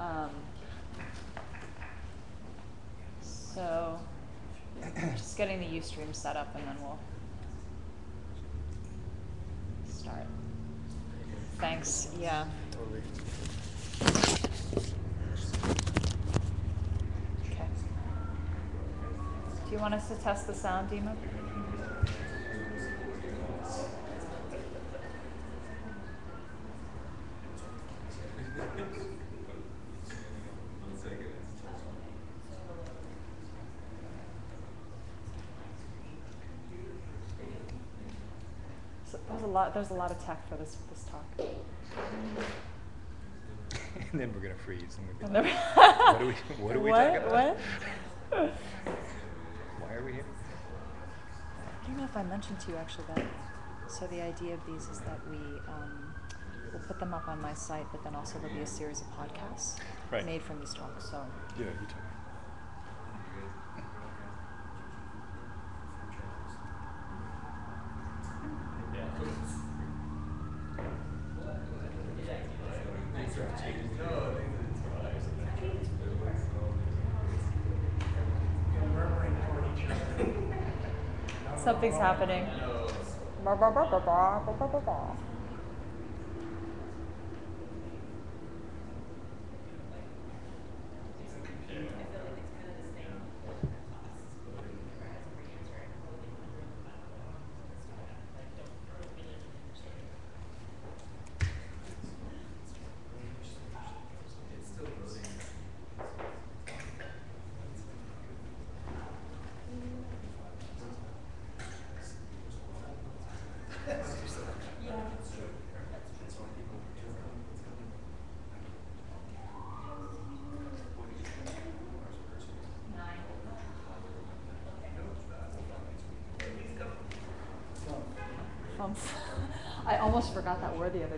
Um, so, just getting the Ustream set up and then we'll start. Thanks, yeah. Totally. Okay. Do you want us to test the sound, Dima? So there's a lot. There's a lot of tech for this this talk. and then we're gonna freeze and we'll And like, what are we, what we talking about? What? Why are we here? I don't know if I mentioned to you actually that. So the idea of these is that we um, will put them up on my site, but then also there'll be a series of podcasts Right. made from these talks. So Yeah, you told happening.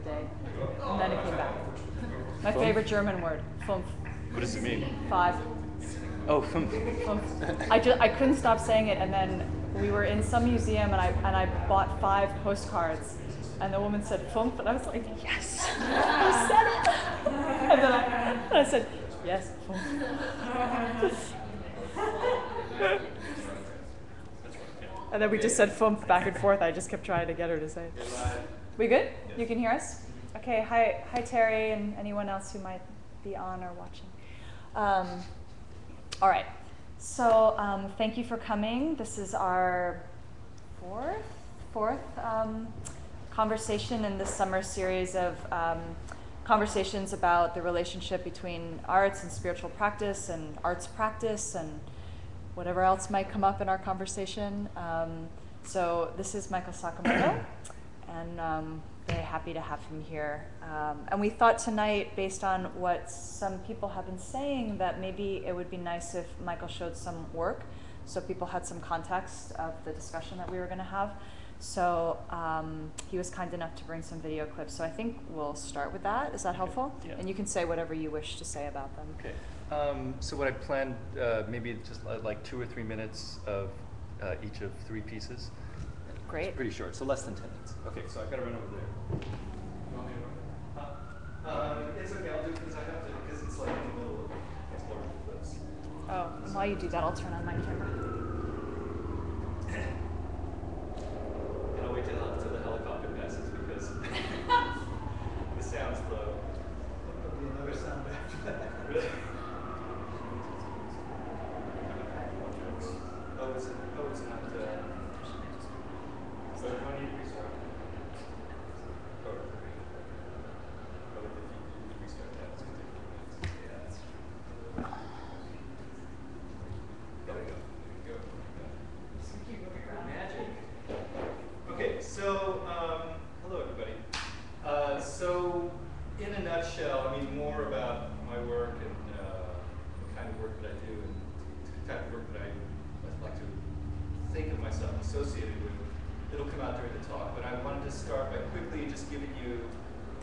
Day, and then it came back. My favorite German word, fumph. What does it mean? Five. Oh, from. Fumph. I just I couldn't stop saying it, and then we were in some museum, and I and I bought five postcards, and the woman said fumph, and I was like, yes, I said it. and then I, and I said, yes, fumph. and then we just said fumph back and forth. I just kept trying to get her to say it. We good? You can hear us? Okay. Hi, hi Terry, and anyone else who might be on or watching. Um, all right. So um, thank you for coming. This is our fourth fourth um, conversation in this summer series of um, conversations about the relationship between arts and spiritual practice and arts practice and whatever else might come up in our conversation. Um, so this is Michael Sakamoto, and um, very happy to have him here. Um, and we thought tonight, based on what some people have been saying, that maybe it would be nice if Michael showed some work, so people had some context of the discussion that we were going to have. So um, he was kind enough to bring some video clips. So I think we'll start with that. Is that Okay, helpful? yeah. And you can say whatever you wish to say about them. Okay. Um, so what I planned, uh, maybe just like two or three minutes of uh, each of three pieces. Great. It's pretty short, so less than ten minutes. Okay, so I've got to run over there. You want me to run? Uh, um, it's okay. I'll do it because I have to because it's like in the middle of exploring clips. Oh, and while you do that, I'll turn on my camera. And I'll wait till, till the helicopter passes because the sound's low. There'll be another sound after that. Really? Oh, is it, oh, it's not, uh. So do I need to restart? Oh, oh, if you, if you restart that, it's gonna take a few minutes. Yeah, that's true. There we go, there we go. Magic. Okay, so um, hello everybody. Uh, so in a nutshell, I mean more about my work and uh, the kind of work that I do and the kind of work that I I'd like to think of myself associated with. It'll come out during the talk, but I wanted to start by quickly just giving you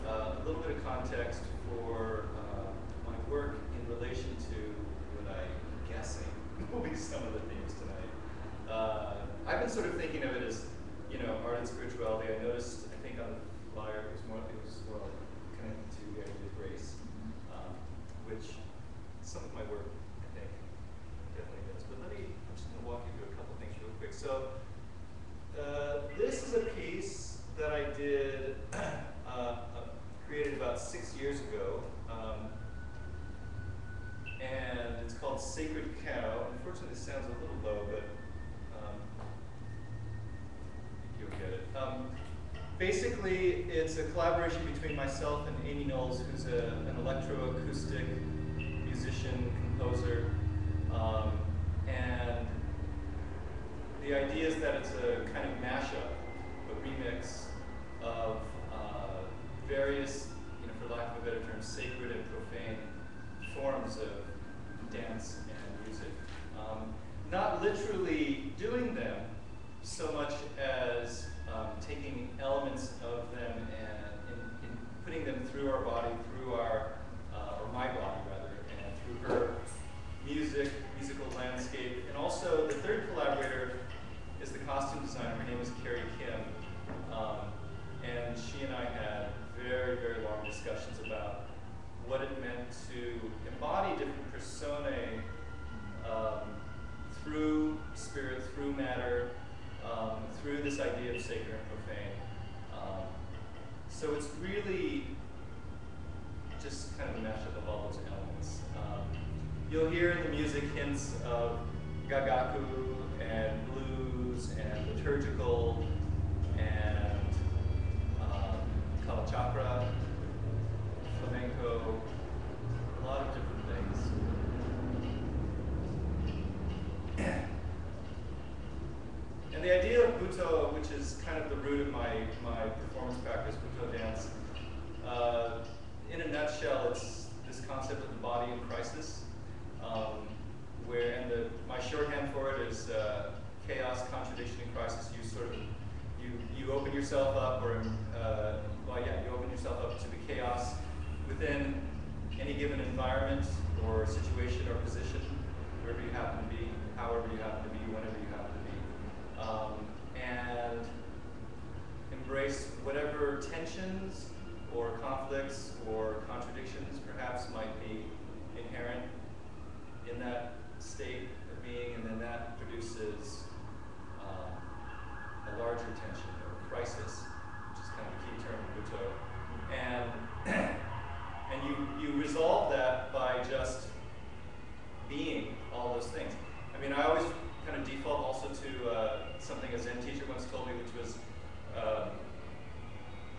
uh, a little bit of context for uh, my work in relation to what I'm guessing will be some of the themes tonight. Uh, I've been sort of thinking of it as, you know, art and spirituality. I noticed, I think on the flyer, it was more, it was more like connected to the idea of grace, um, which basically, it's a collaboration yourself up, or, uh, well, yeah, you open yourself up to the chaos within any given environment or situation or position, wherever you happen to be, however you happen to be, whenever you happen to be. Um, and embrace whatever tensions or conflicts or contradictions perhaps might be inherent in that state of being, and then that produces um, a larger tension crisis, which is kind of a key term in Butoh. And, and you, you resolve that by just being all those things. I mean, I always kind of default also to uh, something a Zen teacher once told me, which was um,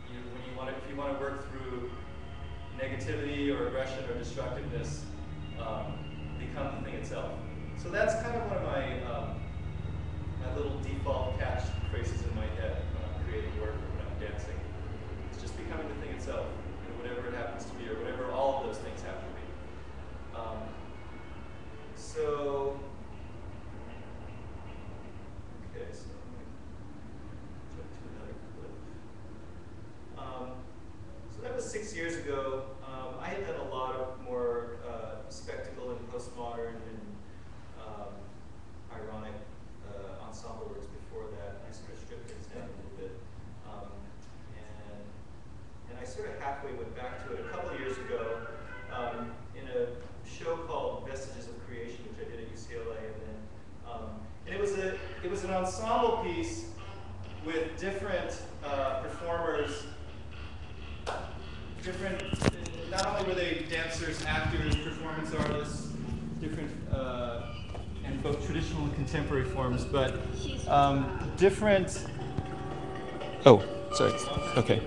you, when you want to, if you want to work through negativity or aggression or destructiveness, um, become the thing itself. So that's kind of one of my um, my little default catch phrases in my head when I'm creating work or when I'm dancing. It's just becoming the thing itself, you know, whatever it happens to be, or whatever all of those things happen to be. Um, so, okay, so let me jump to another clip. Um, so that was six years ago. Um, I had done a lot of more uh, spectacle and postmodern and um, ironic uh, ensemble works before that. I sort of stripped things down a little bit. Um, and, and I sort of halfway went back to it a couple of years ago um, in a show called Vestiges of Creation, which I did at UCLA. And then, um, and it was a it was an ensemble piece with different uh, performers different, not only were they dancers, actors, performance artists, different, uh, and both traditional and contemporary forms, but um, different, oh, sorry, okay,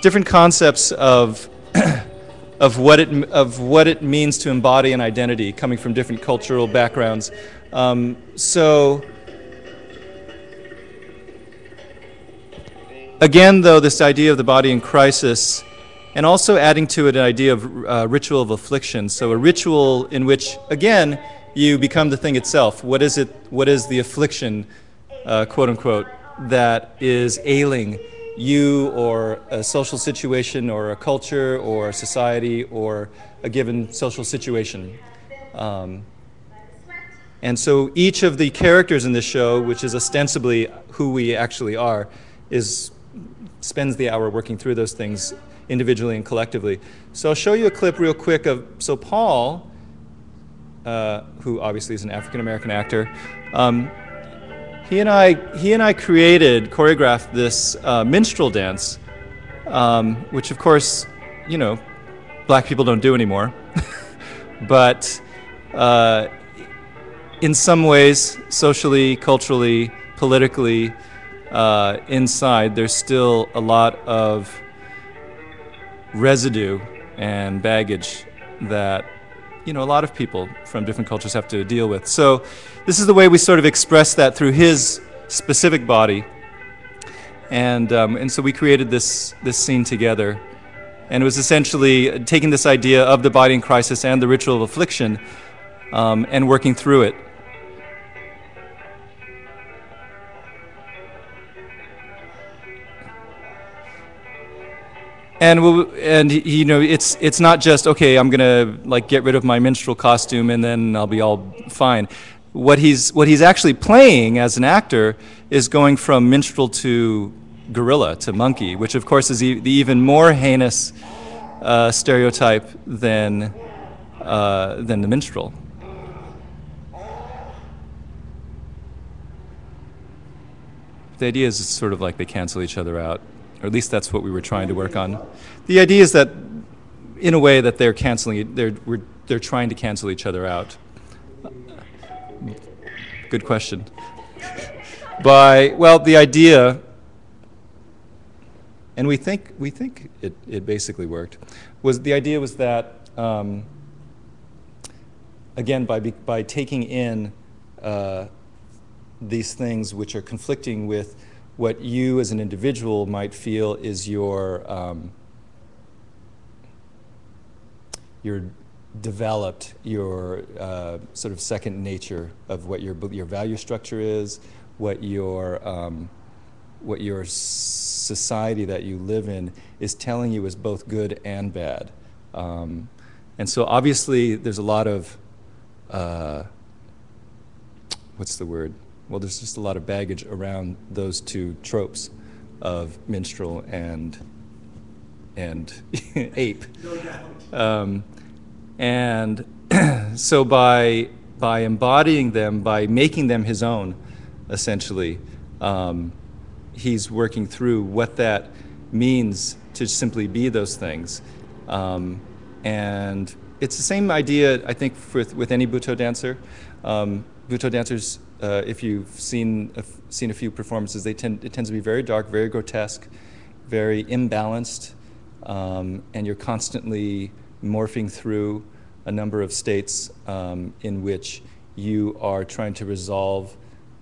different concepts of, of, what it, of what it means to embody an identity coming from different cultural backgrounds. Um, so, again, though, this idea of the body in crisis and also adding to it an idea of uh, ritual of affliction. So a ritual in which, again, you become the thing itself. What is it? What is the affliction, uh, quote unquote, that is ailing you or a social situation or a culture or a society or a given social situation? Um, and so each of the characters in this show, which is ostensibly who we actually are, is spends the hour working through those things individually and collectively. So I'll show you a clip real quick of so Paul, uh, who obviously is an African American actor. Um, he and I he and I created choreographed this uh, minstrel dance, um, which of course, you know, black people don't do anymore, but. Uh, in some ways, socially, culturally, politically, uh, inside, there's still a lot of residue and baggage that you know a lot of people from different cultures have to deal with. So this is the way we sort of express that through his specific body, and um, and so we created this this scene together, and it was essentially taking this idea of the body in crisis and the ritual of affliction, um, and working through it. And we'll, and you know it's it's not just okay i'm gonna like get rid of my minstrel costume and then i'll be all fine. What he's what he's actually playing as an actor is going from minstrel to gorilla to monkey which of course is e- the even more heinous uh, stereotype than uh, than the minstrel. The idea is it's sort of like they cancel each other out or at least that's what we were trying to work on. The idea is that, in a way, that they're canceling, they're, they're trying to cancel each other out. Good question. By, well, the idea, and we think, we think it, it basically worked, was the idea was that, um, again, by, by taking in uh, these things which are conflicting with what you as an individual might feel is your um, your developed your uh, sort of second nature of what your your value structure is, what your um, what your society that you live in is telling you is both good and bad, um, and so obviously there's a lot of uh, what's the word well, there's just a lot of baggage around those two tropes of minstrel and and ape. No doubt. Um, and so by by embodying them, by making them his own, essentially, um, he's working through what that means to simply be those things. Um, and it's the same idea, I think, with, with any Butoh dancer. Um, Butoh dancers uh, if you've seen a, seen a few performances, they tend it tends to be very dark, very grotesque, very imbalanced, um, and you're constantly morphing through a number of states um, in which you are trying to resolve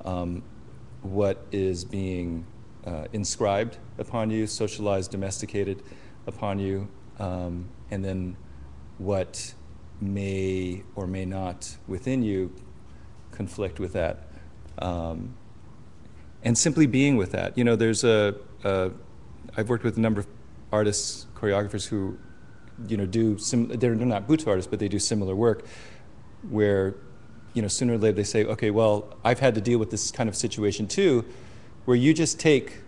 um, what is being uh, inscribed upon you, socialized, domesticated upon you, um, and then what may or may not within you conflict with that. Um, and simply being with that. You know, there's a, a, I've worked with a number of artists, choreographers who, you know, do, sim- they're not Butoh artists, but they do similar work where, you know, sooner or later they say, okay, well, I've had to deal with this kind of situation too, where you just take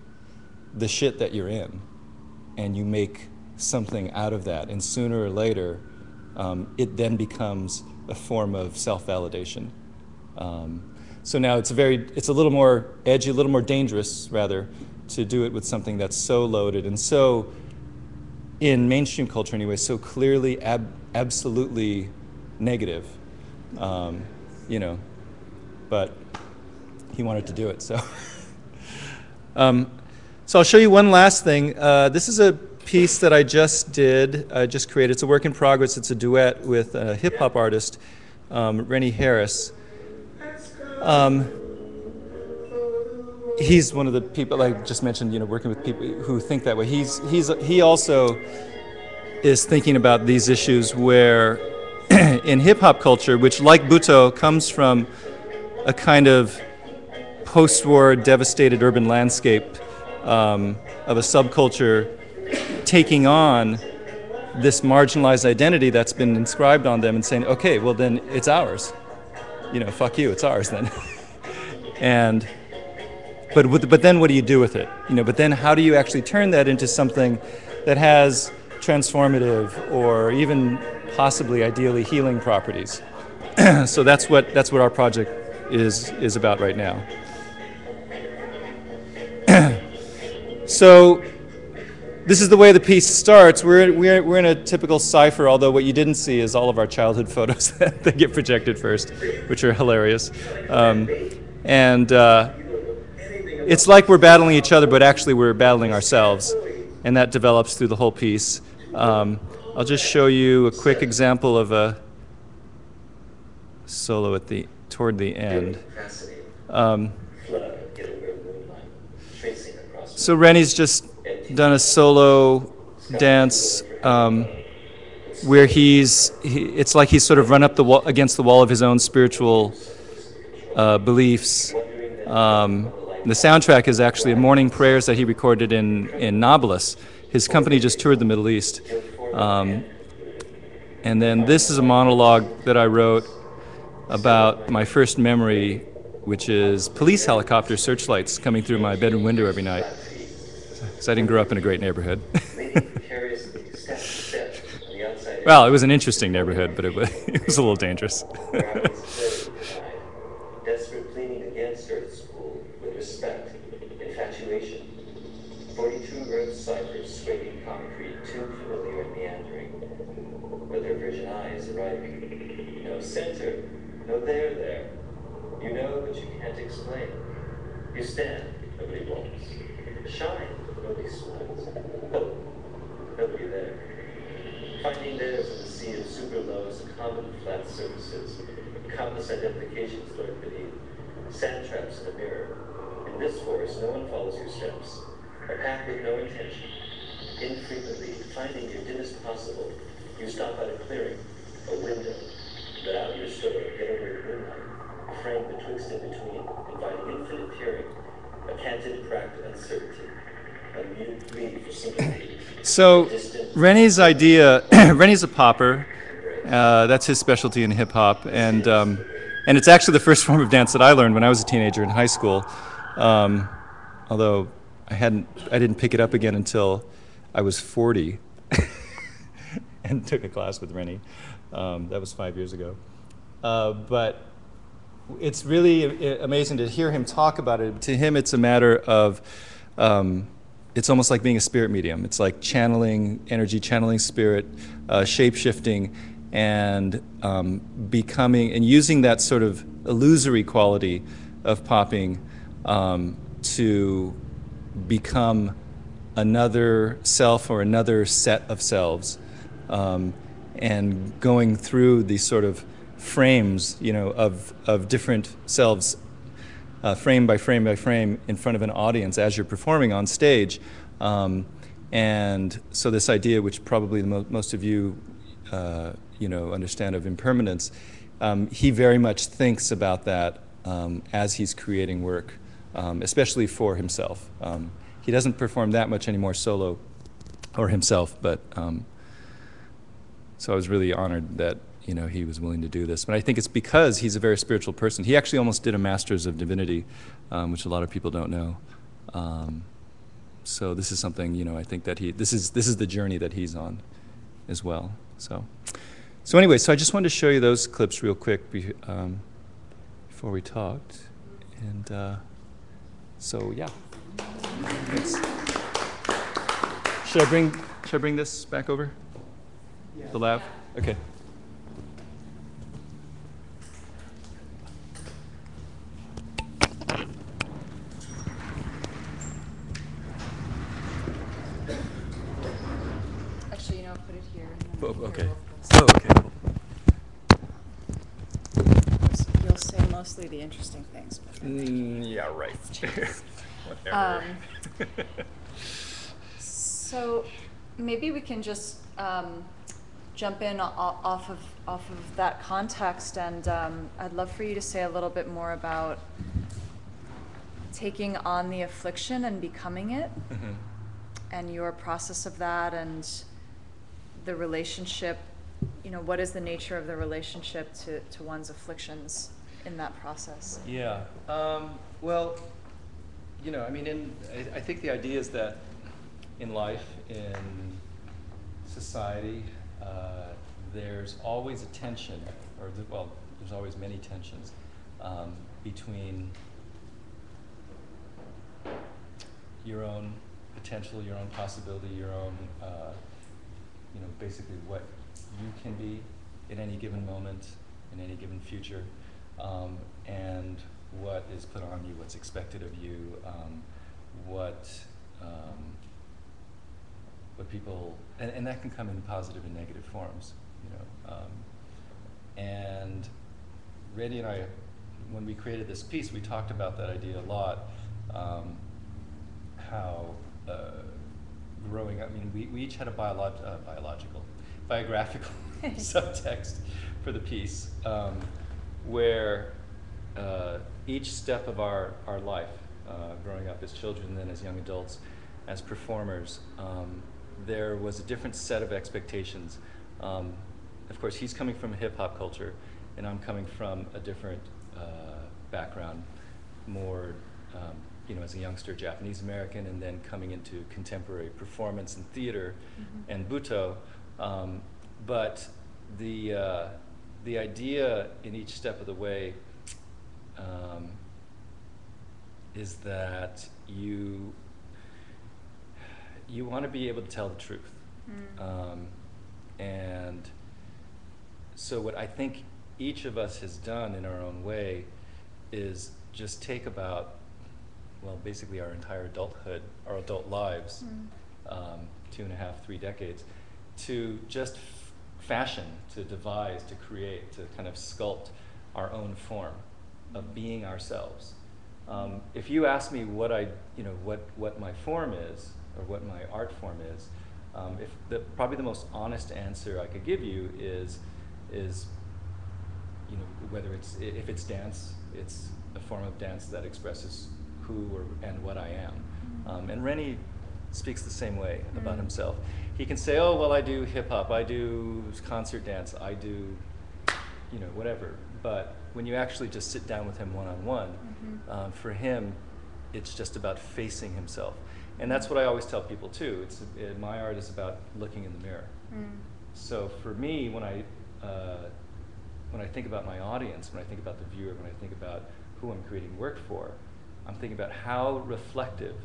the shit that you're in and you make something out of that. And sooner or later, um, it then becomes a form of self validation. Um, so now it's a very, it's a little more edgy, a little more dangerous, rather, to do it with something that's so loaded and so, in mainstream culture anyway, so clearly, ab- absolutely negative. Um, you know, but he wanted to do it, so. um, so I'll show you one last thing. Uh, this is a piece that I just did, I just created. It's a work in progress. It's a duet with a hip hop artist, um, Rennie Harris. Um, he's one of the people I just mentioned. You know, working with people who think that way. He's he's he also is thinking about these issues where in hip hop culture, which like Butoh comes from a kind of post-war devastated urban landscape um, of a subculture taking on this marginalized identity that's been inscribed on them and saying, okay, well then it's ours you know, fuck you, it's ours then. and but but then what do you do with it? You know, but then how do you actually turn that into something that has transformative or even possibly ideally healing properties? so that's what that's what our project is is about right now. so this is the way the piece starts. We're, we're, we're in a typical cipher, although what you didn't see is all of our childhood photos that get projected first, which are hilarious. Um, and uh, it's like we're battling each other, but actually we're battling ourselves, and that develops through the whole piece. Um, I'll just show you a quick example of a solo at the toward the end. Um, so Rennie's just done a solo dance um, where he's he, it's like he's sort of run up the wall against the wall of his own spiritual uh, beliefs. Um, the soundtrack is actually a morning prayers that he recorded in in Nablus. His company just toured the Middle East. Um, and then this is a monologue that I wrote about my first memory, which is police helicopter searchlights coming through my bedroom window every night. Because I didn't grow up in a great neighborhood. well, it was an interesting neighborhood, but it was, it was a little dangerous. Desperate pleading against Earth School with respect, infatuation. 42 Earth ciphers scraping concrete, too familiar and meandering. With their virgin eyes arriving. No center, no there there. You know, but you can't explain. You stand, nobody walks. Shine, nobody smiles. Hope, nobody there. Finding theirs in the sea of super lows, common flat surfaces, countless identifications lurk beneath, sand traps in the mirror. In this forest, no one follows your steps, a path with no intention. Infrequently, finding your dimmest possible, you stop at a clearing, a window, let out your story, get over the moonlight, frame betwixt and between, inviting infinite peering, a canted cracked uncertainty, So, Rennie's idea Rennie's a popper. Uh, that's his specialty in hip hop. And, um, and it's actually the first form of dance that I learned when I was a teenager in high school. Um, although I, hadn't, I didn't pick it up again until I was 40 and took a class with Rennie. Um, that was five years ago. Uh, but it's really amazing to hear him talk about it. To him, it's a matter of um, it's almost like being a spirit medium. It's like channeling energy, channeling spirit, uh, shape shifting, and um, becoming and using that sort of illusory quality of popping um, to become another self or another set of selves, um, and going through these sort of frames, you know, of of different selves uh, frame by frame by frame in front of an audience as you're performing on stage. Um, and so this idea, which probably mo- most of you, uh, you know, understand of impermanence, um, he very much thinks about that um, as he's creating work, um, especially for himself. Um, he doesn't perform that much anymore solo or himself, but um, so I was really honored that you know, he was willing to do this. But I think it's because he's a very spiritual person. He actually almost did a Master's of Divinity, um, which a lot of people don't know. Um, so this is something, you know, I think that he, this is, this is the journey that he's on as well. So, so anyway, so I just wanted to show you those clips real quick be, um, before we talked. And uh, so, yeah. Thanks. Should I bring, should I bring this back over? Yeah. The lab? Okay. Oh, okay. Oh, okay. You'll say mostly the interesting things. But Mm, yeah, right. Whatever. Um, so maybe we can just um, jump in o- off of off of that context, and um, I'd love for you to say a little bit more about taking on the affliction and becoming it, Mhm. and your process of that, and the relationship. You know, what is the nature of the relationship to, to one's afflictions in that process? Yeah. Um, well, you know, I mean, in, I, I think the idea is that in life, in society, uh, there's always a tension, or the, well, there's always many tensions um, between your own potential, your own possibility, your own, uh, you know, basically what you can be in any given moment, in any given future, um, and what is put on you, what's expected of you, um, what um, what people, and, and that can come in positive and negative forms, you know. Um, and Randy and I, when we created this piece, we talked about that idea a lot. Um, how uh, growing up, I mean, we, we each had a biolog- uh, biological, biographical subtext for the piece, um, where uh, each step of our, our life, uh, growing up as children then as young adults, as performers, um, there was a different set of expectations. Um, of course, he's coming from a hip hop culture, and I'm coming from a different uh, background, more, um, you know, as a youngster, Japanese American, and then coming into contemporary performance and theater Mhm. and Butoh. Um, but the, uh, the idea in each step of the way um, is that you you want to be able to tell the truth. Mm. Um, and so, what I think each of us has done in our own way is just take about, well, basically our entire adulthood, our adult lives, Mm. um, two and a half, three decades, to just f- fashion, to devise, to create, to kind of sculpt our own form of being ourselves. Um, if you ask me what I, you know, what, what my form is, or what my art form is, um, if the, probably the most honest answer I could give you is, is, you know, whether it's if it's dance, it's a form of dance that expresses who or and what I am. Um, and Rennie speaks the same way about Mm. himself. He can say, "Oh, well, I do hip hop, I do concert dance, I do, you know, whatever." But when you actually just sit down with him one on one, for him, it's just about facing himself, and that's what I always tell people too. It's uh, my art is about looking in the mirror. Mm. So for me, when I uh, when I think about my audience, when I think about the viewer, when I think about who I'm creating work for, I'm thinking about how reflective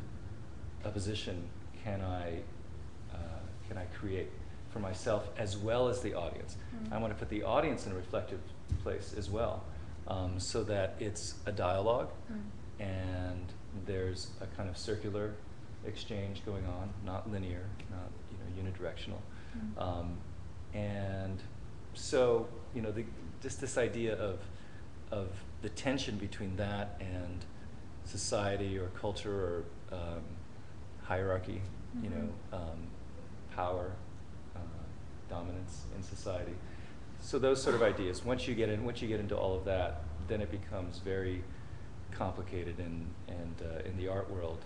a position can I uh, can I create for myself as well as the audience. Mm. I want to put the audience in a reflective place as well, um, so that it's a dialogue Mm. and there's a kind of circular exchange going on, not linear, not you know unidirectional, Mm. um, and so you know the, just this idea of of the tension between that and society or culture or um, hierarchy, you Mhm. know, um, power, uh, dominance in society. So those sort of ideas. Once you get in, once you get into all of that, then it becomes very complicated. And and uh, in the art world,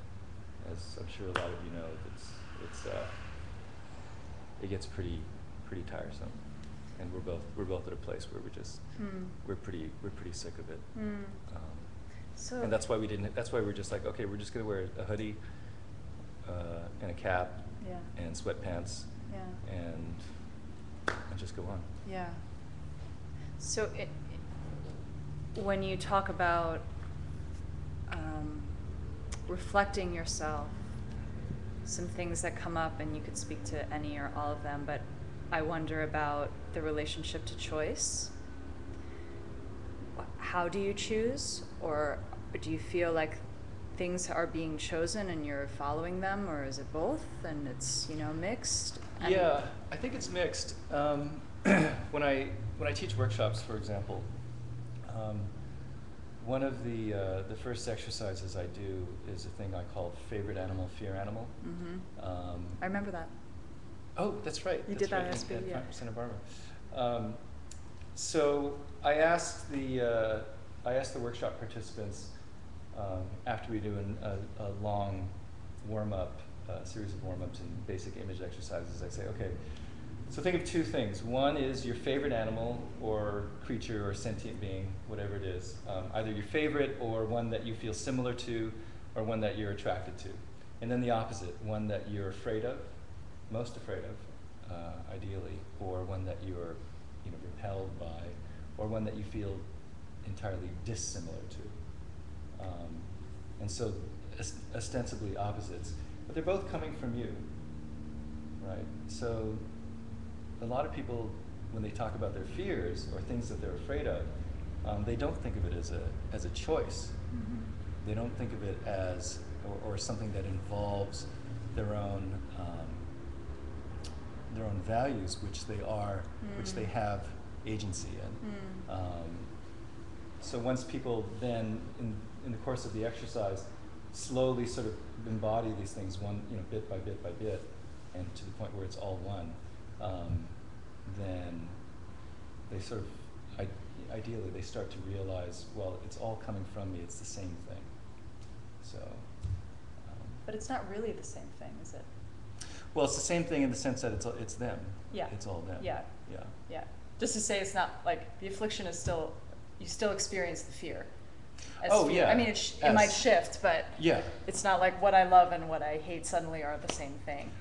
as I'm sure a lot of you know, it's it's uh, it gets pretty pretty tiresome. And we're both we're both at a place where we just Mm. we're pretty we're pretty sick of it. Mm. Um, So. and that's why we didn't. That's why we're just like, okay, we're just gonna wear a hoodie uh, and a cap Yeah. and sweatpants Yeah. and and just go on. Yeah. So it, when you talk about um, reflecting yourself, some things that come up, and you could speak to any or all of them, but I wonder about the relationship to choice. How do you choose, or do you feel like things are being chosen and you're following them, or is it both and it's you know mixed? And- Yeah, I think it's mixed. Um, when I when I teach workshops, for example, um, one of the uh, the first exercises I do is a thing I call favorite animal, fear animal. Mhm. Um, I remember that. Oh, that's right. You that's did that right, at SB, in- yeah. Santa Barbara. Um, so I asked the uh, I asked the workshop participants um, after we do an, a, a long warm up uh, series of warm ups and basic image exercises. I say, okay, so think of two things. One is your favorite animal or creature or sentient being, whatever it is, um, either your favorite or one that you feel similar to, or one that you're attracted to. And then the opposite, one that you're afraid of, most afraid of, uh, ideally, or one that you're, repelled by, or one that you feel entirely dissimilar to. Um, and so, ostensibly opposites, but they're both coming from you, right? So, a lot of people, when they talk about their fears or things that they're afraid of, um, they don't think of it as a as a choice. Mhm. They don't think of it as or, or something that involves their own um, their own values, which they are, which they Mm. have agency in. Mm. Um, so once people then, in, in the course of the exercise, slowly sort of embody these things one, you know, bit by bit by bit, and to the point where it's all one, um, then they sort of, I- ideally, they start to realize, well, it's all coming from me. It's the same thing. So. Um, But it's not really the same thing, is it? well, it's the same thing in the sense that it's all- it's them. Yeah. It's all them. Yeah. Just to say it's not like the affliction is still, you still experience the fear. as Oh, fear. yeah. I mean, it, sh- it might shift, but Yeah. it's not like what I love and what I hate suddenly are the same thing.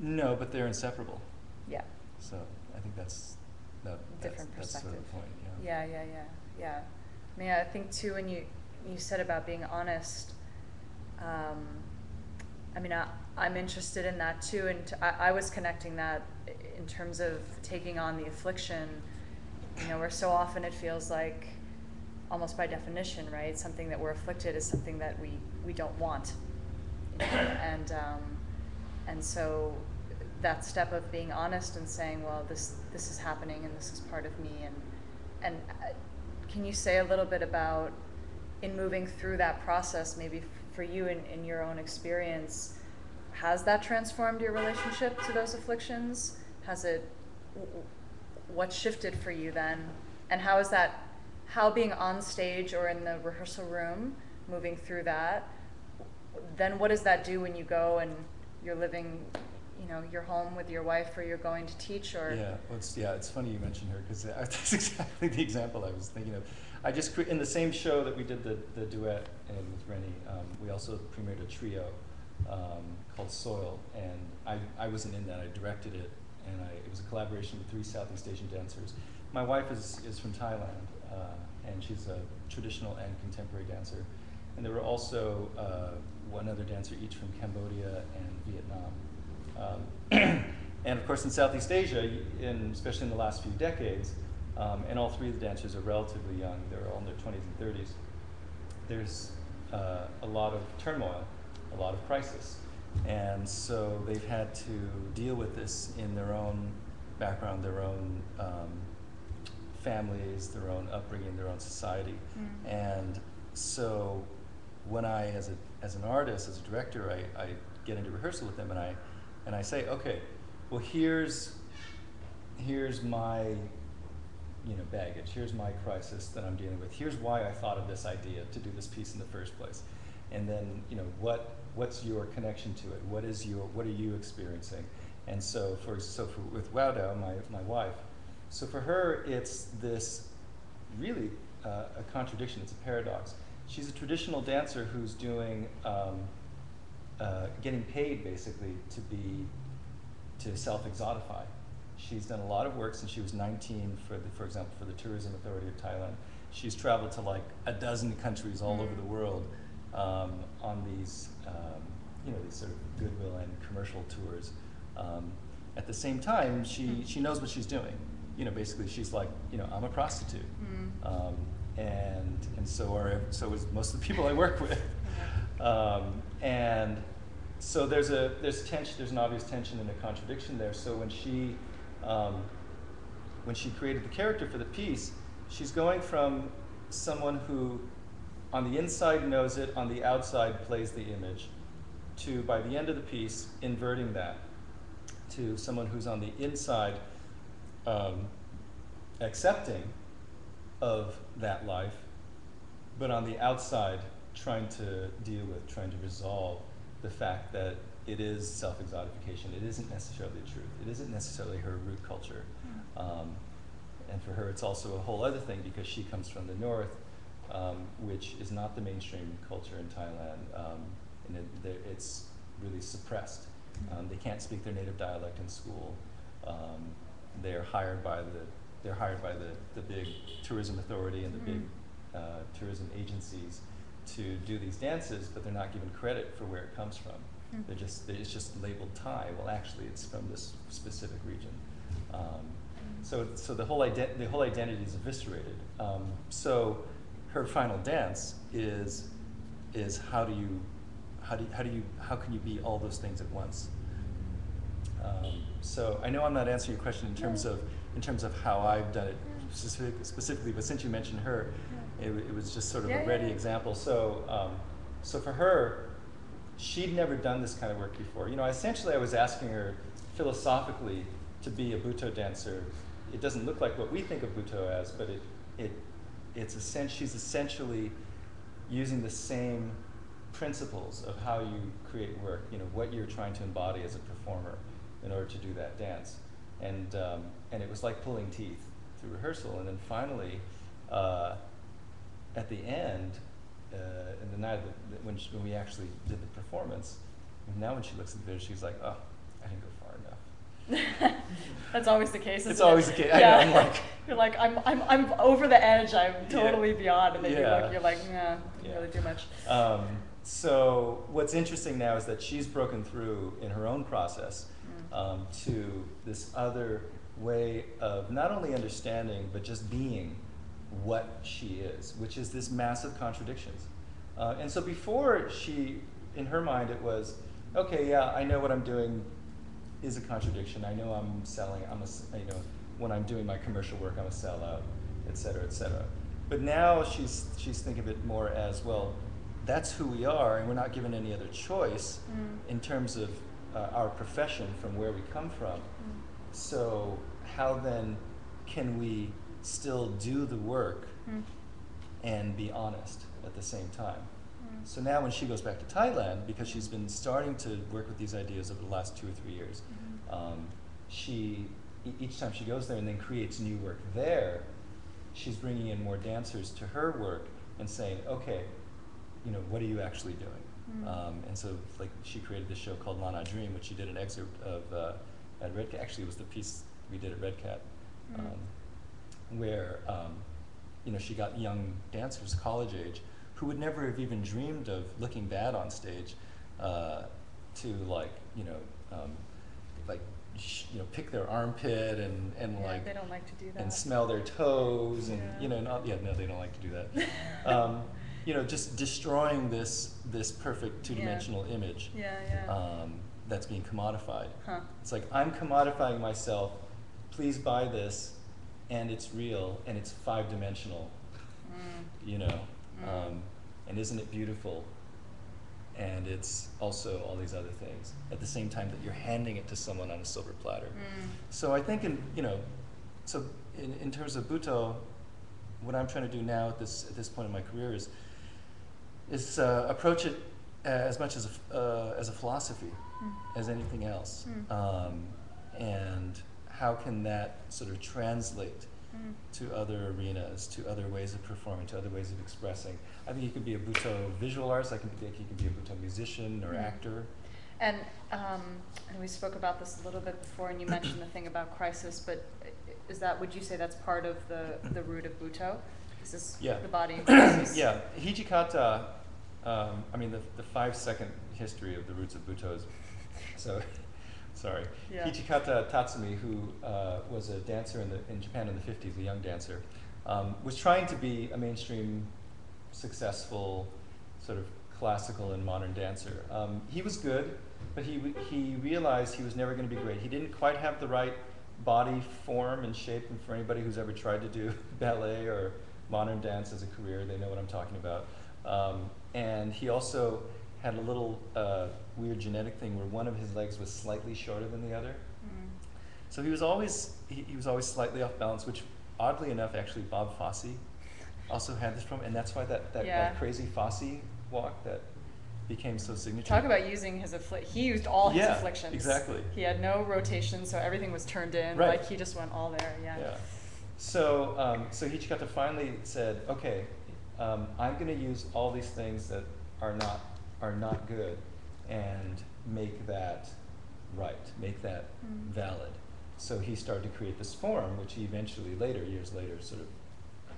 No, but they're inseparable. Yeah. So I think that's that, that's, Different that's sort of perspective. point. Yeah. Yeah, yeah, yeah, yeah. I mean, I think too when you you said about being honest. Um, I mean, I, I'm interested in that too, and t- I, I was connecting that in terms of taking on the affliction. You know, where so often it feels like, almost by definition, right? Something that we're afflicted is something that we we don't want, you know? and um, and so that step of being honest and saying, well, this this is happening and this is part of me, and and uh, can you say a little bit about in moving through that process, maybe for you in, in your own experience, has that transformed your relationship to those afflictions? Has it, what shifted for you then? And how is that, how being on stage or in the rehearsal room, moving through that, then what does that do when you go and you're living, you know, you're home with your wife or you're going to teach or? Yeah, well, it's, yeah, it's funny you mentioned her because that's exactly the example I was thinking of. I just in the same show that we did the, the duet in with Rennie, um, we also premiered a trio um, called Soil, and I, I wasn't in that. I directed it, and I, it was a collaboration with three Southeast Asian dancers. My wife is, is from Thailand, uh, and she's a traditional and contemporary dancer. And there were also uh, one other dancer each from Cambodia and Vietnam. Um, and of course, in Southeast Asia, in, especially in the last few decades, um, and all three of the dancers are relatively young, they're all in their 20s and 30s, there's uh, a lot of turmoil, a lot of crisis. And so they've had to deal with this in their own background, their own um, families, their own upbringing, their own society. Mm. And so when I, as, a, as an artist, as a director, I, I get into rehearsal with them and I, and I say, okay, well, here's, here's my you know, baggage. Here's my crisis that I'm dealing with. Here's why I thought of this idea to do this piece in the first place. And then, you know, what, what's your connection to it? What is your, what are you experiencing? And so for, so for, with Wowdow, my, my wife, so for her, it's this really uh, a contradiction. It's a paradox. She's a traditional dancer who's doing, um, uh, getting paid basically to be, to self-exotify. She's done a lot of work since she was 19, for, the, for example, for the Tourism Authority of Thailand. She's traveled to like a dozen countries all over the world um, on these, um, you know, these sort of goodwill and commercial tours. Um, at the same time, she, she knows what she's doing. You know, basically, she's like, you know, I'm a prostitute, Mm. um, and and so are so is most of the people I work with. Um, and so there's a there's tension. There's an obvious tension and a contradiction there. So when she um, when she created the character for the piece, she's going from someone who, on the inside knows it, on the outside plays the image, to by the end of the piece inverting that to someone who's on the inside um, accepting of that life, but on the outside trying to deal with, trying to resolve the fact that it is self-exotification. It isn't necessarily the truth. It isn't necessarily her root culture. Um, and for her, it's also a whole other thing because she comes from the north, um, which is not the mainstream culture in Thailand, um, and it, it's really suppressed. Um, they can't speak their native dialect in school. Um, they're hired by the they're hired by the, the big tourism authority and the big uh, tourism agencies to do these dances, but they're not given credit for where it comes from. Mm. They're just they, it's just labeled Thai. Well, actually, it's from this specific region. Um, So, so the whole ident- the whole identity is eviscerated. Um, so her final dance is is how do you how do you, how do you how can you be all those things at once? Um, so I know I'm not answering your question in terms of in terms of how I've done it specific, specifically, but since you mentioned her, it, it was just sort of Yeah, a ready yeah. example. So um, so for her, she'd never done this kind of work before. You know, essentially, I was asking her philosophically to be a Butoh dancer. It doesn't look like what we think of Butoh as, but it, it, it's essen- she's essentially using the same principles of how you create work, you know, what you're trying to embody as a performer in order to do that dance. And, um, and it was like pulling teeth through rehearsal. And then finally, uh, at the end, uh, in the night when, she, when we actually did the performance, now when she looks at the video, she's like, oh, I didn't go. That's always the case. It's isn't it? always the case. I know, Yeah. I'm like- you're like I'm, I'm, I'm over the edge. I'm Yeah. totally beyond, and then you Yeah. look, you're like, nah, Yeah. really do much. Um, so what's interesting now is that she's broken through in her own process Mm. um, to this other way of not only understanding but just being what she is, which is this massive contradictions. Uh, and so before she, in her mind, it was, okay, yeah, I know what I'm doing is a contradiction. I know I'm selling. I'm a, you know, when I'm doing my commercial work, I'm a sellout, et cetera, et cetera. But now she's she's thinking of it more as well. That's who we are, and we're not given any other choice Mm. in terms of uh, our profession from where we come from. Mm. So how then can we still do the work Mm. and be honest at the same time? So now when she goes back to Thailand, because she's been starting to work with these ideas over the last two or three years, Mhm. um, she e- each time she goes there and then creates new work there, she's bringing in more dancers to her work and saying, okay, you know, what are you actually doing? Mm. Um, and so, like, she created this show called Lanna Dream, which she did an excerpt of uh, at Red Cat. Actually, it was the piece we did at Red Cat, Mm. um, where um, you know she got young dancers, college age, who would never have even dreamed of looking bad on stage, uh, to like you know, um, like sh- you know, pick their armpit and and Yeah, like they don't like to do that. and smell their toes and Yeah. you know not yeah no they don't like to do that um, you know just destroying this this perfect two-dimensional image Yeah, yeah. um, that's being commodified huh. it's like i'm commodifying myself please buy this and it's real and it's five-dimensional Mm. you know Mm. um, and isn't it beautiful and it's also all these other things at the same time that you're handing it to someone on a silver platter Mm. so I think in you know, so in, in terms of Butoh, what I'm trying to do now at this at this point in my career is is uh, approach it as much as a, uh, as a philosophy Mm. as anything else, Mm. um, and how can that sort of translate Mm. to other arenas, to other ways of performing, to other ways of expressing. I think you could be a Butoh visual artist. I can think you can be a Butoh musician or Mm. actor. And um, and we spoke about this a little bit before, and you mentioned the thing about crisis. But is that would you say that's part of the the root of Butoh? Is this Yeah. the body yeah, Hijikata, um, I mean, the, the five second history of the roots of Butoh is, so, sorry. Yeah. Hijikata Tatsumi, who uh, was a dancer in, the, in Japan in the 50s, a young dancer, um, was trying to be a mainstream, successful, sort of classical and modern dancer. Um, he was good, but he, he realized he was never going to be great. He didn't quite have the right body form and shape, and for anybody who's ever tried to do ballet or modern dance as a career, they know what I'm talking about. Um, and he also had a little uh, weird genetic thing where one of his legs was slightly shorter than the other. Mm. So he was always he, he was always slightly off balance, which oddly enough, actually Bob Fosse also had this problem, and that's why that, that, Yeah. that crazy Fosse walk that became so signature. Talk about using his afflict. He used all his Yeah, afflictions. exactly. He had no rotation, so everything was turned in. Right. Like he just went all there. Yeah. Yeah. So, um, so Hijikata finally said, okay, um, I'm going to use all these things that are not are not good, and make that right, make that Mm. valid. So he started to create this form, which he eventually later, years later, sort of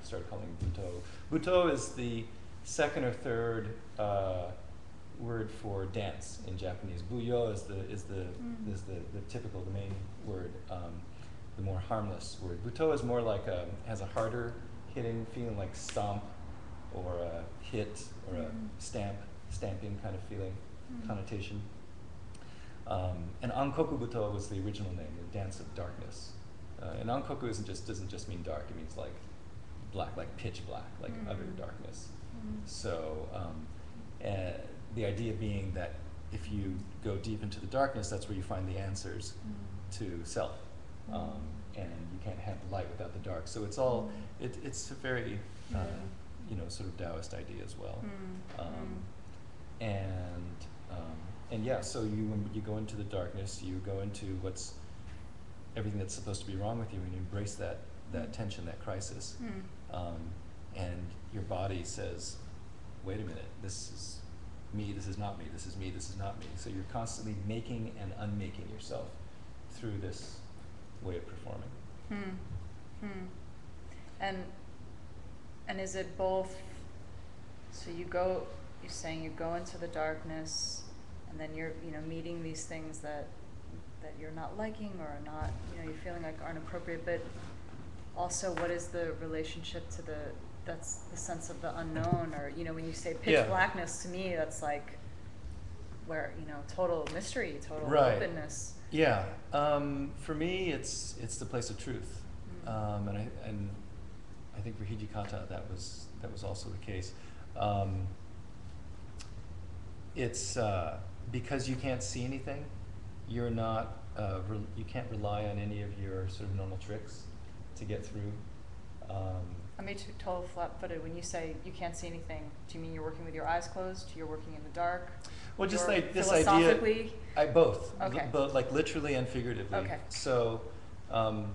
started calling Butoh. Butoh is the second or third uh, word for dance in Japanese. Buyo is the is the Mm. is the, the typical, the main word. Um, the more harmless word. Butoh is more like a, has a harder hitting feeling, like stomp, or a hit, or a Mhm. stamp, stamping kind of feeling, Mhm. connotation. Um, and Ankoku Butoh was the original name, the dance of darkness. Uh, and Ankoku isn't just doesn't just mean dark; it means like black, like pitch black, like utter Mm. darkness. Mm. So um, uh, the idea being that if you go deep into the darkness, that's where you find the answers Mm. to self, Mm. um, and you can't have the light without the dark. So it's all it, it's a very uh, you know sort of Taoist idea as well. Um, and um, and yeah, so you when you go into the darkness, you go into what's everything that's supposed to be wrong with you, and you embrace that that tension, that crisis, Mm. um, and your body says, "Wait a minute, this is me. This is not me. This is me. This is not me." So you're constantly making and unmaking yourself through this way of performing. Hmm. Hmm. And and is it both? So you go. You're saying you go into the darkness, and then you're you know meeting these things that that you're not liking or are not you know you're feeling like aren't appropriate. But also, what is the relationship to the that's the sense of the unknown or you know when you say pitch Yeah. blackness to me that's like where you know total mystery total Right. openness Yeah, um, for me, it's it's the place of truth, Mm. um, and I and I think for Hijikata that was that was also the case. Um, it's uh, because you can't see anything, you're not uh, you can't rely on any of your sort of normal tricks to get through. Um, I mean, to total flat-footed. When you say you can't see anything, do you mean you're working with your eyes closed? You're working in the dark? Well, just like this idea. philosophically? I both. Okay. Both, like literally and figuratively. Okay. So, um,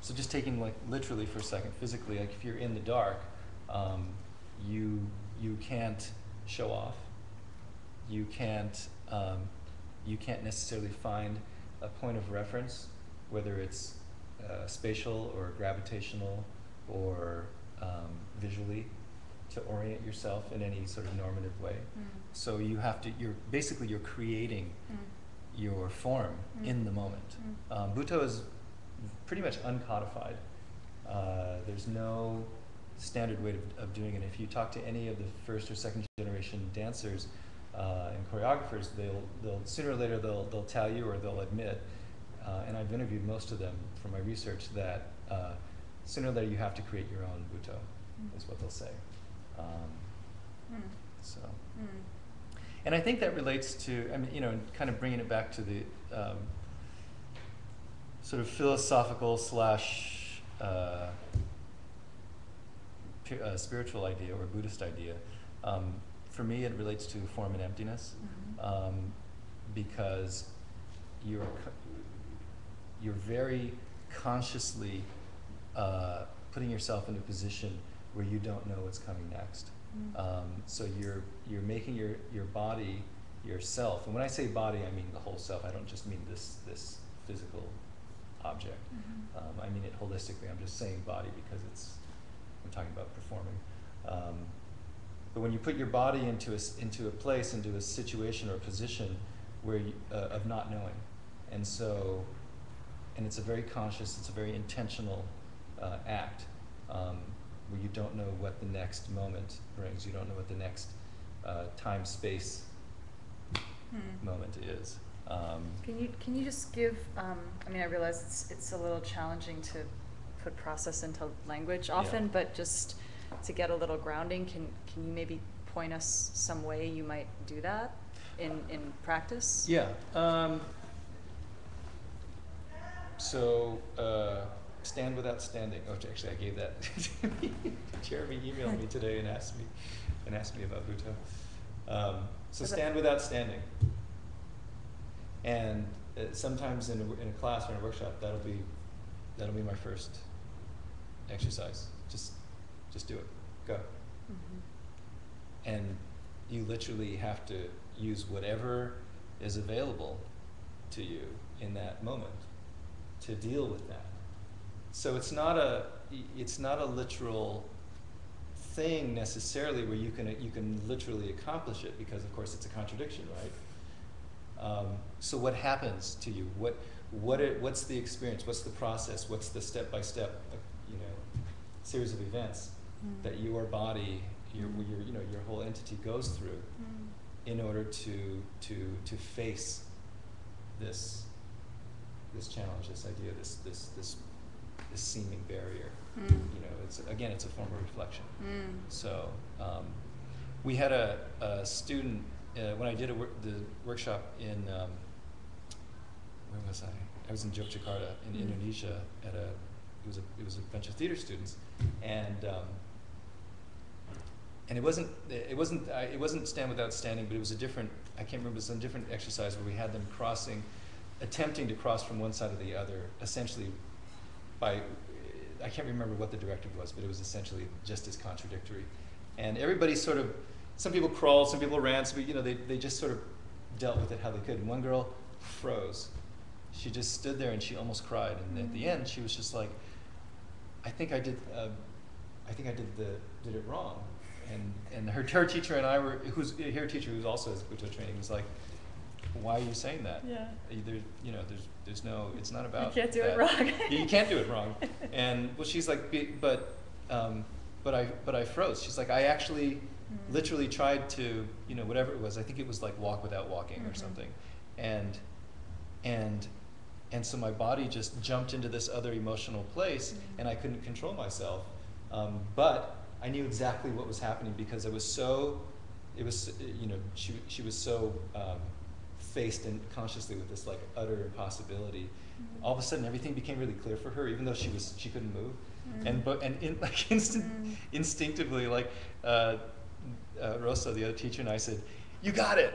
so just taking like literally for a second, physically, like if you're in the dark, um, you you can't show off. You can't um, you can't necessarily find a point of reference, whether it's uh, spatial or gravitational or um, visually, to orient yourself in any sort of normative way. Mm. So you have to, you're basically you're creating Mm. your form Mm. in the moment. Um, Butoh is pretty much uncodified. Uh, there's no standard way of, of doing it. If you talk to any of the first or second generation dancers uh, and choreographers, they'll, they'll sooner or later they'll, they'll tell you or they'll admit, uh, and I've interviewed most of them from my research, that uh, sooner or later you have to create your own Butoh, Mm. is what they'll say. Um, Mm. so. Mm. And I think that relates to, I mean, you know, kind of bringing it back to the um, sort of philosophical slash uh, uh, spiritual idea or Buddhist idea. Um, for me, it relates to form and emptiness Mhm. um, because you're you're very consciously uh, putting yourself in a position where you don't know what's coming next. Mm. Um, so you're you're making your your body yourself, and when I say body, I mean the whole self. I don't just mean this this physical object. Mhm. Um, I mean it holistically. I'm just saying body because it's I'm talking about performing. Um, but when you put your body into a s- into a place, into a situation or a position where you, uh, of not knowing, and so, and it's a very conscious, it's a very intentional uh, act um, where you don't know what the next moment brings. You don't know what the next uh, time space Mm. moment is. Um, Can you can you just give? Um, I mean, I realize it's it's a little challenging to put process into language often, Yeah. but just to get a little grounding, can can you maybe point us some way you might do that in in practice? Yeah. Um, so, uh, stand without standing. Oh, actually, I gave that. Jeremy emailed me today and asked me and asked me about Butoh. Um, so, stand without standing. And uh, sometimes in a, in a class or in a workshop, that'll be that'll be my first exercise. Just just do it. Go. Mhm. and you literally have to use whatever is available to you in that moment to deal with that. So it's not a it's not a literal thing necessarily where you can you can literally accomplish it because of course it's a contradiction right? Um, so what happens to you? What what it, what's the experience, what's the process, what's the step by step, you know, series of events Mm. that your body, your, Mm. your you know your whole entity goes through Mm. in order to to to face this this challenge, this idea, this this this this seeming barrier. Mm. You know, it's again, it's a form of reflection. Mm. So um, we had a, a student uh, when I did a wor- the workshop in um, where was I? I was in Yogyakarta in Mm. Indonesia at a it was a it was a bunch of theater students and um, and it wasn't it wasn't I, it wasn't stand without standing but it was a different I can't remember some different exercise where we had them crossing attempting to cross from one side to the other essentially by I can't remember what the directive was, but it was essentially just as contradictory. And everybody sort of, some people crawled, some people ran, some people, you know, they, they just sort of dealt with it how they could. And one girl froze. She just stood there and she almost cried. And at the end, she was just like, I think I did, uh, I think I did the did it wrong. And and her her teacher and I were, who's her teacher who's also has Butoh training was like, why are you saying that? Yeah. There, you know, there's there's no, it's not about. You can't do it that. wrong. you can't do it wrong. And well, she's like, but, um, but I, but I froze. She's like, I actually, Mm. literally tried to, you know, whatever it was. I think it was like walk without walking or Mhm. something, and, and, and so my body just jumped into this other emotional place, Mhm. and I couldn't control myself. Um, but I knew exactly what was happening because I was so, it was, you know, she she was so. Um, faced and consciously with this like utter impossibility Mhm. all of a sudden everything became really clear for her even though she was she couldn't move Mm. and but and in, like instant, Mm. instinctively like uh, uh, Rosa the other teacher and I said you got it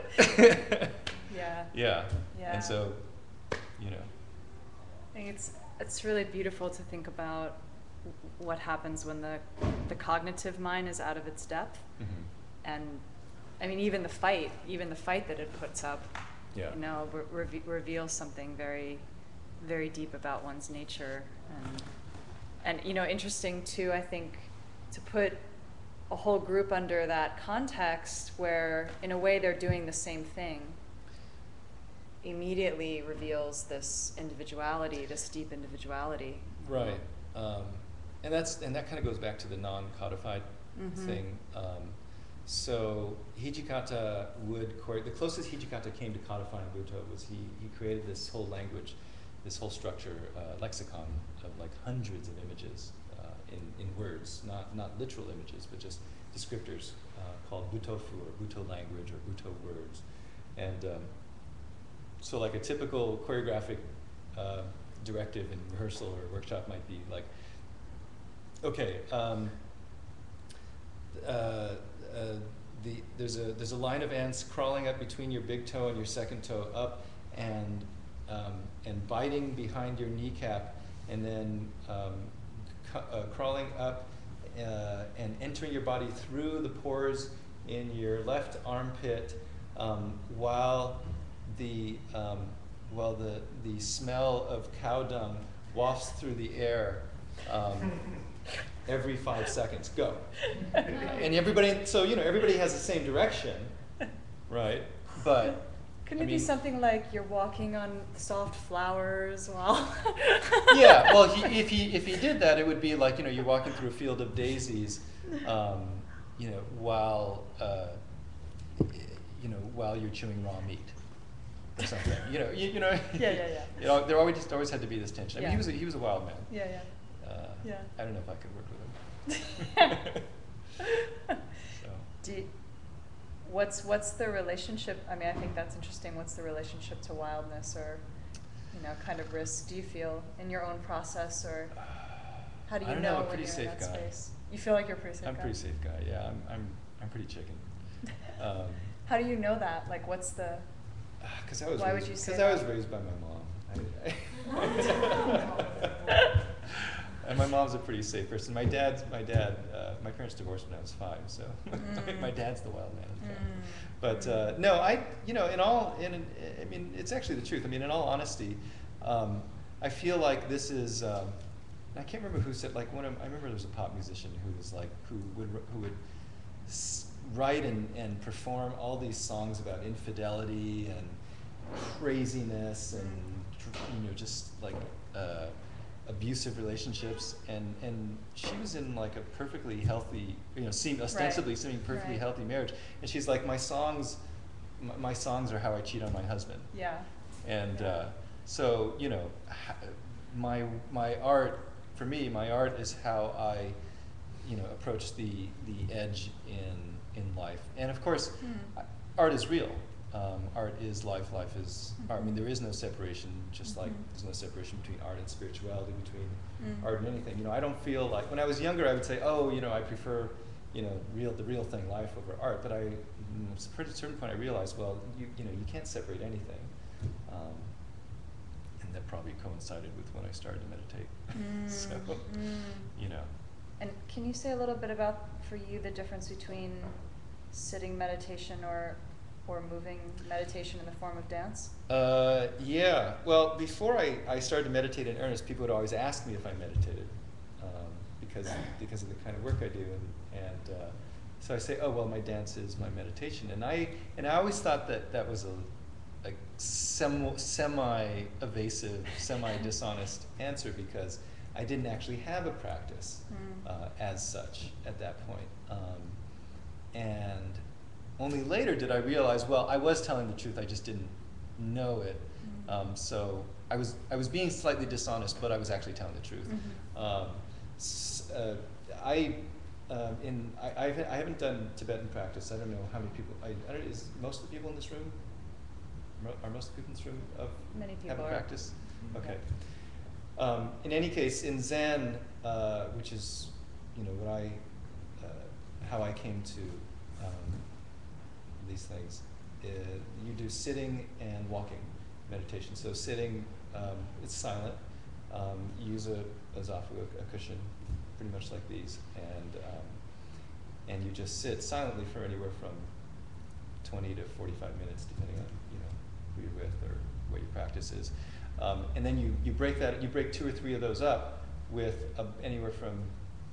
Yeah. yeah Yeah. and so you know I think it's it's really beautiful to think about what happens when the the cognitive mind is out of its depth, mhm. and I mean even the fight, even the fight that it puts up, yeah you know, re- reve- reveals something very, very deep about one's nature, and and you know, interesting too. I think to put a whole group under that context, where in a way they're doing the same thing, immediately reveals this individuality, this deep individuality. right um, and that's and that kind of goes back to the non-codified Mhm. thing um, so Hijikata would the closest Hijikata came to codifying Butoh was he, he created this whole language, this whole structure, uh, lexicon of like hundreds of images uh, in, in words, not, not literal images, but just descriptors uh, called Butoh-fu or Butoh language or Butoh words. And um, so like a typical choreographic uh, directive in rehearsal or workshop might be like, okay, um, uh, uh, the, there's, a, there's a line of ants crawling up between your big toe and your second toe up and, um, and biting behind your kneecap and then um, uh, crawling up uh, and entering your body through the pores in your left armpit um, while the, um, while the, the smell of cow dung wafts through the air um, every five seconds. Go. And everybody, so you know, everybody has the same direction, right? But Couldn't I it be something like you're walking on soft flowers while? yeah, well, he, if he if he did that, it would be like you know you're walking through a field of daisies, um, you know, while uh, you know while you're chewing raw meat or something. You know, you, you know. Yeah, yeah, yeah. You know, there always just always had to be this tension. I mean, he was a, he was a wild man. Yeah, yeah. Yeah. I don't know if I could work with him. so. Do you, what's what's the relationship? I mean, I think that's interesting. What's the relationship to wildness or, you know, kind of risk? Do you feel in your own process, or how do I you don't know, know, I'm a when you're safe in that guy. space? You feel like you're a pretty safe I'm a guy. pretty safe guy. Yeah, I'm I'm I'm pretty chicken. Um, how do you know that? Like, what's the? Because I was Why would raised, you say 'cause I was raised by my mom. I- and my mom's a pretty safe person. My dad's my dad. Uh, my parents divorced when I was five, so Mm. my dad's the wild man. in the family. Mm. But uh, no, I you know in all in I mean it's actually the truth. I mean in all honesty, um, I feel like this is. Um, I can't remember who said like one of I remember there was a pop musician who was like who would who would write and, and perform all these songs about infidelity and craziness and you know just like uh, abusive relationships and and she was in like a perfectly healthy you know seemed ostensibly seeming perfectly Right. healthy marriage and she's like my songs my, my songs are how I cheat on my husband Yeah. and Yeah. uh, so you know my my art for me my art is how I you know approach the the edge in in life and of course. I- art is real um, art is life life is art I mean there is no separation just like Mhm. there's no separation between art and spirituality between Mm. art and anything you know I don't feel like when I was younger I would say oh you know I prefer you know real the real thing life over art but I mm, at a certain point I realized well you you know you can't separate anything um, and that probably coincided with when I started to meditate. Mm, so, mm. you know. And can you say a little bit about, for you, the difference between sitting meditation or, or moving meditation in the form of dance? Uh, yeah. Well, before I, I started to meditate in earnest, people would always ask me if I meditated um, because because of the kind of work I do, and and uh, so I say, oh well, my dance is my meditation, and I and I always thought that that was a a sem- semi-evasive, semi-dishonest answer because I didn't actually have a practice Mm. uh, as such at that point. Um, and only later did I realize, well, I was telling the truth, I just didn't know it. Mm. Um, so I was, I was being slightly dishonest, but I was actually telling the truth. Mhm. Um, uh, I, um, in, I, I've, I haven't done Tibetan practice. I don't know how many people, I, I don't, is most of the people in this room, are most of the people in this room of Many have people a are. practice? Mhm. Okay. Um, in any case, in Zen, uh, which is, you know, what I, uh, how I came to um, these things, uh, you do sitting and walking meditation. So sitting, um, it's silent. Um, you use a, a zafu, a, a cushion, pretty much like these, and um, and you just sit silently for anywhere from 20 to 45 minutes, depending on you know who you're with or what your practice is. Um, and then you, you break that you break two or three of those up with a, anywhere from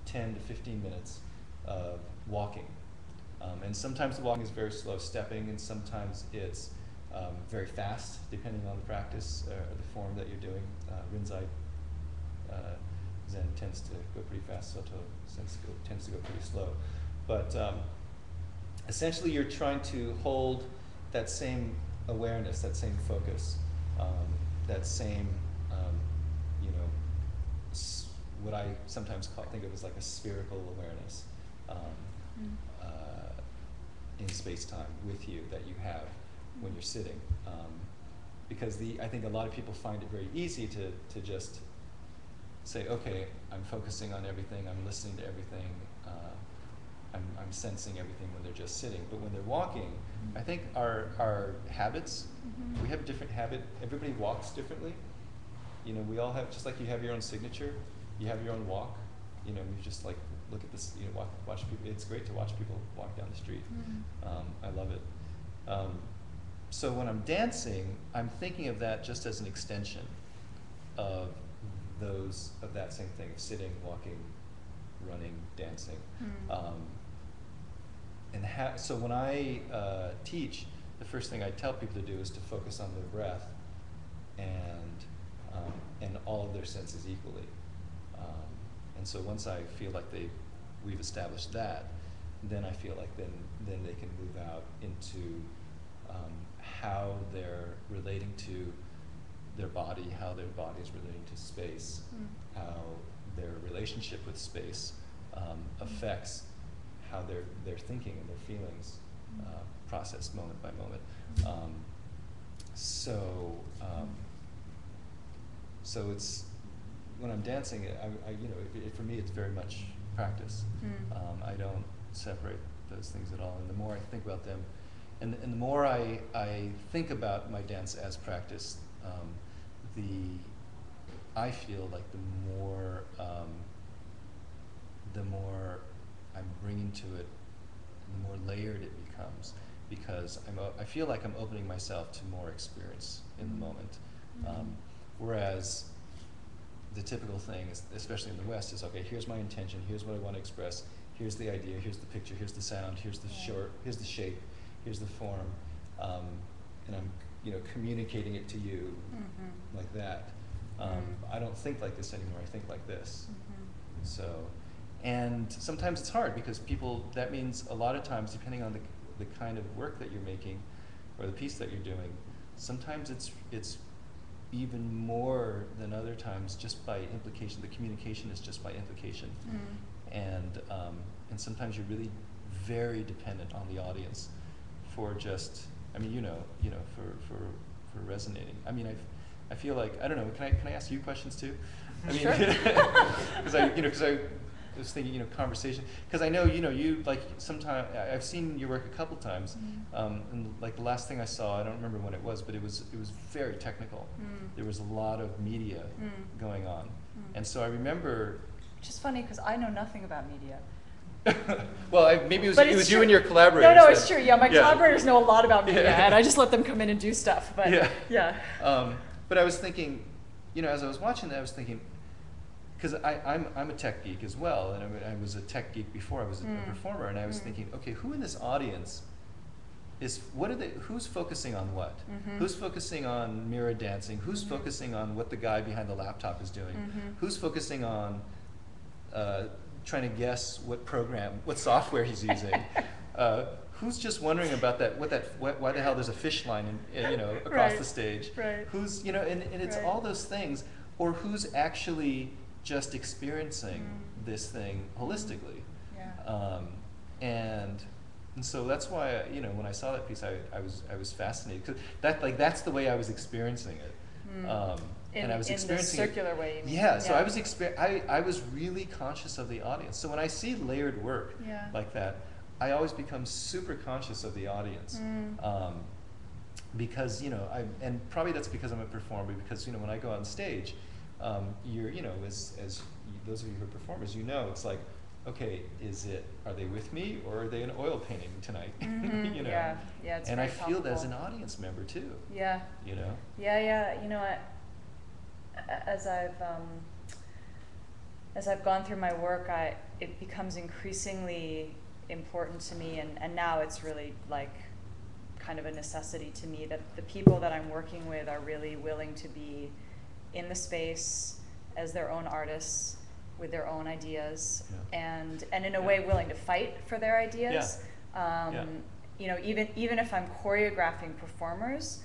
10 to 15 minutes of walking. Um, and sometimes the walking is very slow stepping, and sometimes it's um, very fast, depending on the practice uh, or the form that you're doing. Uh, Rinzai uh, Zen tends to go pretty fast, Soto tends to go, tends to go pretty slow. But um, essentially, you're trying to hold that same awareness, that same focus, um, that same, um, you know, s- what I sometimes call, think of as like a spherical awareness um, Mm. In space time with you that you have when you're sitting. Um, because the, I think a lot of people find it very easy to, to just say, okay, I'm focusing on everything, I'm listening to everything, uh, I'm, I'm sensing everything when they're just sitting. But when they're walking, I think our, our habits, Mhm. we have a different habit. Everybody walks differently. You know, we all have, just like you have your own signature, you have your own walk. You know, you just like look at this, you know, watch, watch people. It's great to watch people walk down the street. Mm. Um, I love it. Um, so when I'm dancing, I'm thinking of that just as an extension of those of that same thing sitting, walking, running, dancing. Mm. Um, and ha- so when I uh, teach, the first thing I tell people to do is to focus on their breath and um, and all of their senses equally. And so once I feel like they we've established that, then I feel like then then they can move out into um, how they're relating to their body, how their body is relating to space, Mm. how their relationship with space um, affects how they're they're thinking and their feelings uh, processed moment by moment. Um, so um, so it's when I'm dancing, I, I you know it, it, for me it's very much practice. Mm. Um, I don't separate those things at all. And the more I think about them, and, and the more I, I think about my dance as practice, um, the I feel like the more um, the more I'm bringing to it, the more layered it becomes because I'm o- I feel like I'm opening myself to more experience in the Mhm. moment. Mhm. Um, whereas the typical thing, is, especially in the West, is okay. Here's my intention. Here's what I want to express. Here's the idea. Here's the picture. Here's the sound. Here's the short. Here's the shape. Here's the form. Um, and I'm you know, communicating it to you Mhm. like that. Um, Mm. I don't think like this anymore. I think like this. Mhm. So, and sometimes it's hard because people, that means a lot of times, depending on the, the kind of work that you're making or the piece that you're doing, sometimes it's, it's even more than other times just by implication. The communication is just by implication. Mm. And, um, and sometimes you're really very dependent on the audience for just, I mean, you know, you know, for, for, for resonating. I mean, I, I feel like, I don't know, can I, can I ask you questions too? I mean, Sure. because I, you know, because I was thinking, you know, conversation. Because I know, you know, you like sometimes I've seen your work a couple times, Mhm. um, and like the last thing I saw, I don't remember when it was, but it was it was very technical. Mm. There was a lot of media Mm. going on, Mm. and so I remember. Which is funny because I know nothing about media. well, I, maybe it was it was you and your collaborators. No, no, that- it's true. Yeah, my collaborators know a lot about media, Yeah. and I just let them come in and do stuff. But Yeah. yeah. Um, but I was thinking, you know, as I was watching that, I was thinking, because I'm, I'm a tech geek as well, and I, I was a tech geek before I was a, Mm. performer, and I was Mm. thinking, okay, who in this audience is, what are they, who's focusing on what? Mhm. Who's focusing on mirror dancing? Who's Mhm. focusing on what the guy behind the laptop is doing? Mhm. Who's focusing on uh, trying to guess what program, what software he's using? uh, who's just wondering about that? What that? Why, why the hell there's a fish line, in, you know, across Right. the stage? Right. Who's, you know, and, and it's Right. all those things, or who's actually just experiencing Mm. this thing holistically? Yeah. Um, and and so that's why you know when I saw that piece, I, I was I was fascinated because that like that's the way I was experiencing it. Mm. Um, in, and I was experiencing it- circular way. You mean. yeah, so I was exper- I, I was really conscious of the audience. So when I see layered work Yeah. like that, I always become super conscious of the audience. Mm. Um, because, you know, I, and probably that's because I'm a performer, because, you know, when I go on stage, um, you're, you know, as, as you, those of you who are performers, you know, it's like, okay, is it, are they with me or are they an oil painting tonight? Mhm, you know? yeah, yeah, it's and I feel that as an audience member too, Yeah. you know? Yeah, yeah. You know, I, as I've um, as I've gone through my work, I it becomes increasingly important to me, and, and now it's really like kind of a necessity to me that the people that I'm working with are really willing to be in the space as their own artists with their own ideas Yeah. and and in a Yeah. way willing to fight for their ideas. Um, Yeah. You know, even even if I'm choreographing performers,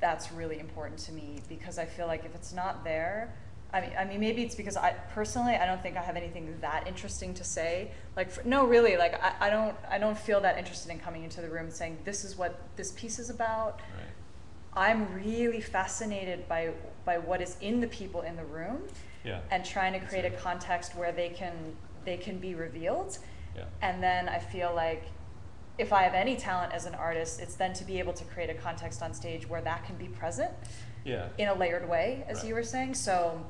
that's really important to me because I feel like if it's not there, I mean, I mean, maybe it's because I personally I don't think I have anything that interesting to say. Like, for, no, really, like I, I don't I don't feel that interested in coming into the room and saying this is what this piece is about. Right. I'm really fascinated by by what is in the people in the room Yeah. and trying to create a context where they can they can be revealed. Yeah. And then I feel like if I have any talent as an artist, it's then to be able to create a context on stage where that can be present Yeah. in a layered way, as Right. you were saying. So,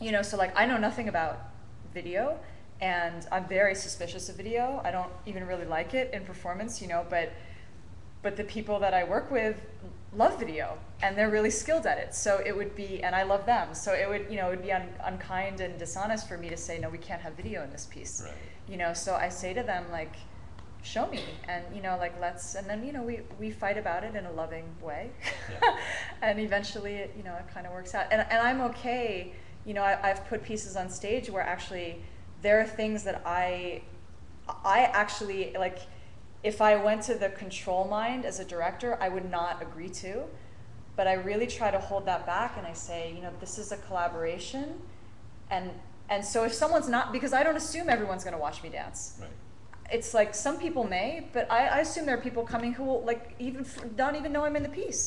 you know, so like I know nothing about video and I'm very suspicious of video. I don't even really like it in performance, you know, but but the people that I work with love video and they're really skilled at it. So it would be and I love them. So it would, you know, it would be un, unkind and dishonest for me to say no, we can't have video in this piece. Right. You know, so I say to them like show me and you know like let's and then you know we we fight about it in a loving way Yeah. and eventually it you know it kind of works out and, and i'm okay you know I, i've put pieces on stage where actually there are things that i i actually like if i went to the control mind as a director i would not agree to but i really try to hold that back and i say you know this is a collaboration and and so if someone's not because i don't assume everyone's going to watch me dance Right. it's like some people may, but I, I assume there are people coming who will like even don't even know I'm in the piece.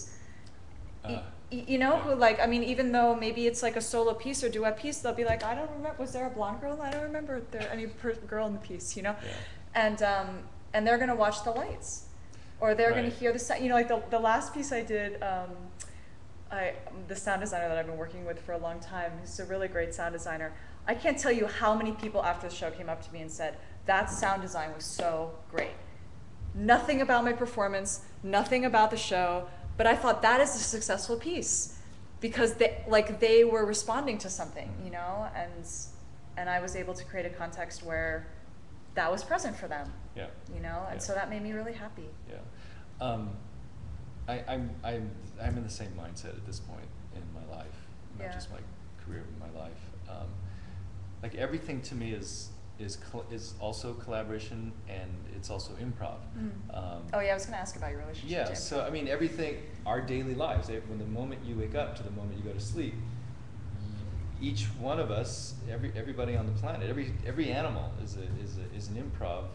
Uh, you know, yeah. who like I mean, even though maybe it's like a solo piece or duet piece, they'll be like, I don't remember. Was there a blonde girl? I don't remember there any per- girl in the piece. You know, Yeah. and um, and they're gonna watch the lights, or they're gonna hear the sound. You know, like the the last piece I did. Um, I the sound designer that I've been working with for a long time. He's a really great sound designer. I can't tell you how many people after the show came up to me and said that sound design was so great. Nothing about my performance, nothing about the show, but I thought that is a successful piece because they like they were responding to something, you know, and and I was able to create a context where that was present for them, Yeah. you know, and Yeah. so that made me really happy. Yeah. Um, I, I'm, I'm, I'm in the same mindset at this point in my life, not Yeah. just my career, but my life. Um, like everything to me is is is also collaboration and it's also improv. Mm. Um, Oh yeah, I was gonna ask about your relationship. yeah, so I mean, everything, our daily lives, eh, from the moment you wake up to the moment you go to sleep, each one of us, every everybody on the planet, every every animal is a is a is an improv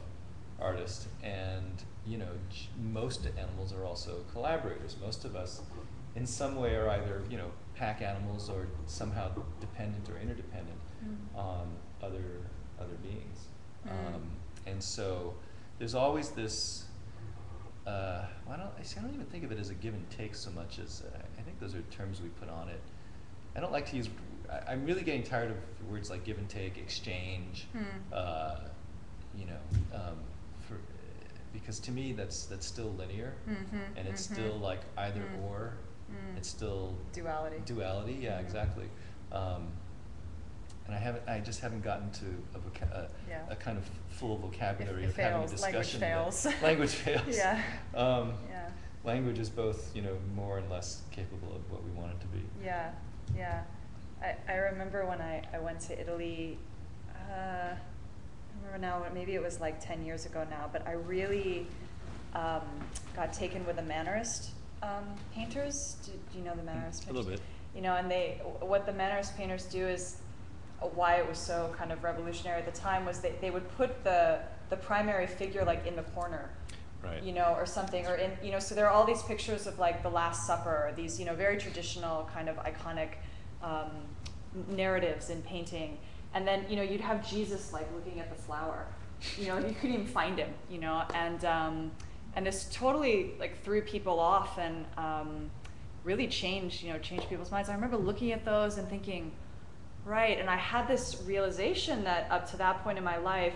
artist, and you know, j- most animals are also collaborators. Most of us, in some way, are either you know pack animals or somehow dependent or interdependent Mm. on other other beings. Mm. Um, and so there's always this. Uh, I don't. I see, I don't even think of it as a give and take so much as uh, I think those are terms we put on it. I don't like to use. I, I'm really getting tired of words like give and take, exchange. Hmm. Uh, you know, um, because to me that's that's still linear, Mhm, and it's mhm. still like either Mm. or. Mm. It's still Duality. Duality, yeah, Mhm. exactly. Um, and I haven't. I just haven't gotten to a, voca- a, Yeah. a kind of full vocabulary it of having a fails, language discussion. yet. fails. language fails. Yeah. Um, Yeah. Language is both, you know, more and less capable of what we want it to be. Yeah, yeah. I, I remember when I, I went to Italy, uh, remember now, maybe it was like 10 years ago now, but I really um, got taken with the Mannerist um, painters. Do, do you know the Mannerist A painters? little bit. You know, and they, what the Mannerist painters do is, uh, why it was so kind of revolutionary at the time was that they would put the, the primary figure like in the corner Right. you know, or something, or in, you know, so there are all these pictures of like the Last Supper, or these, you know, very traditional kind of iconic um, narratives in painting, and then you know you'd have Jesus like looking at the flower, you know, you couldn't even find him, you know, and um, and this totally like threw people off and um, really changed, you know, changed people's minds. I remember looking at those and thinking, right, and I had this realization that up to that point in my life,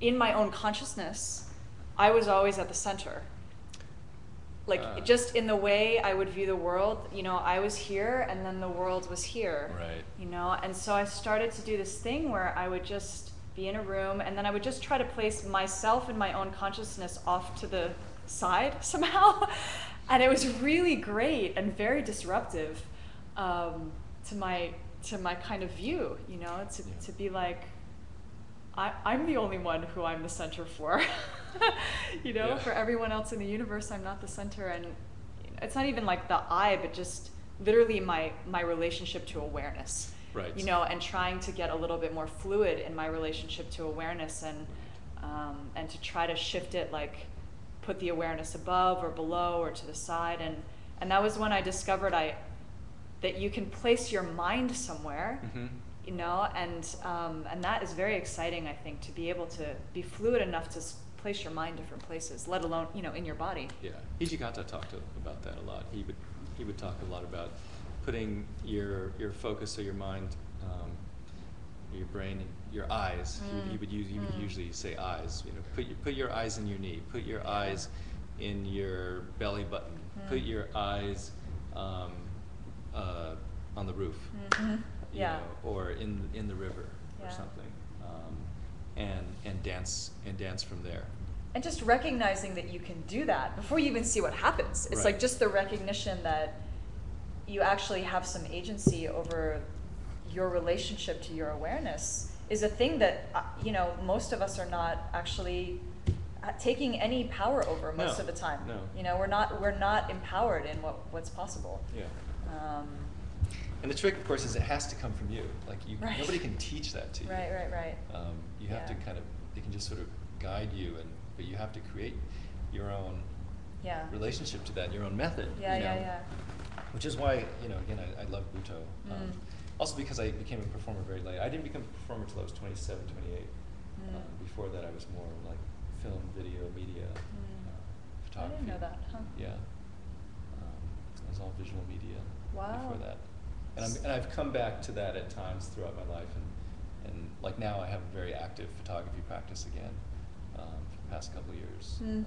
in my own consciousness, I was always at the center. Like Ah. just in the way I would view the world, you know, I was here and then the world was here. Right. You know, and so I started to do this thing where I would just be in a room and then I would just try to place myself and my own consciousness off to the side somehow. and it was really great and very disruptive um, to my to my kind of view, you know, to, Yeah. to be like, I, I'm the only one who I'm the center for. you know, Yeah. for everyone else in the universe, I'm not the center. And it's not even like the I, but just literally my, my relationship to awareness. Right. You know, and trying to get a little bit more fluid in my relationship to awareness and, um, and to try to shift it like put the awareness above or below or to the side. And, and that was when I discovered I, that you can place your mind somewhere hmm you know and um, and that is very exciting i think to be able to be fluid enough to place your mind different places let alone you know in your body Yeah, Hijikata talked about that a lot. He would he would talk a lot about putting your your focus or your mind, um, your brain, and your eyes. He, would- he Mm, would use he would mm. usually say eyes. You know, put your put your eyes in your knee. Put your eyes in your belly button. Put Mm. your eyes um, uh, on the roof. Mhm. You yeah know, or in in the river or something, um, and and dance and dance from there. and just recognizing that you can do that before you even see what happens it's Right. like just the recognition that you actually have some agency over your relationship to your awareness is a thing that uh, you know most of us are not actually uh, taking any power over most No, of the time no. you know we're not we're not empowered in what what's possible Yeah. um, And the trick, of course, is it has to come from you. Like you, Right. nobody can teach that to you. right right right Um, you have to kind of, they can just sort of guide you, and but you have to create your own yeah relationship to that, your own method. yeah you yeah know? yeah Which is why, you know, again, I, I love Butoh. Um, Mm. Also because I became a performer very late. I didn't become a performer until I was 27, 28. Mm. Um, before that, I was more like film, video, media, Mm. uh, I photography. didn't know that, huh? Yeah. Um, it was all visual media Wow. before that. And, I'm, and I've come back to that at times throughout my life. And, and like now, I have a very active photography practice again um, for the past couple of years. Mm. Um,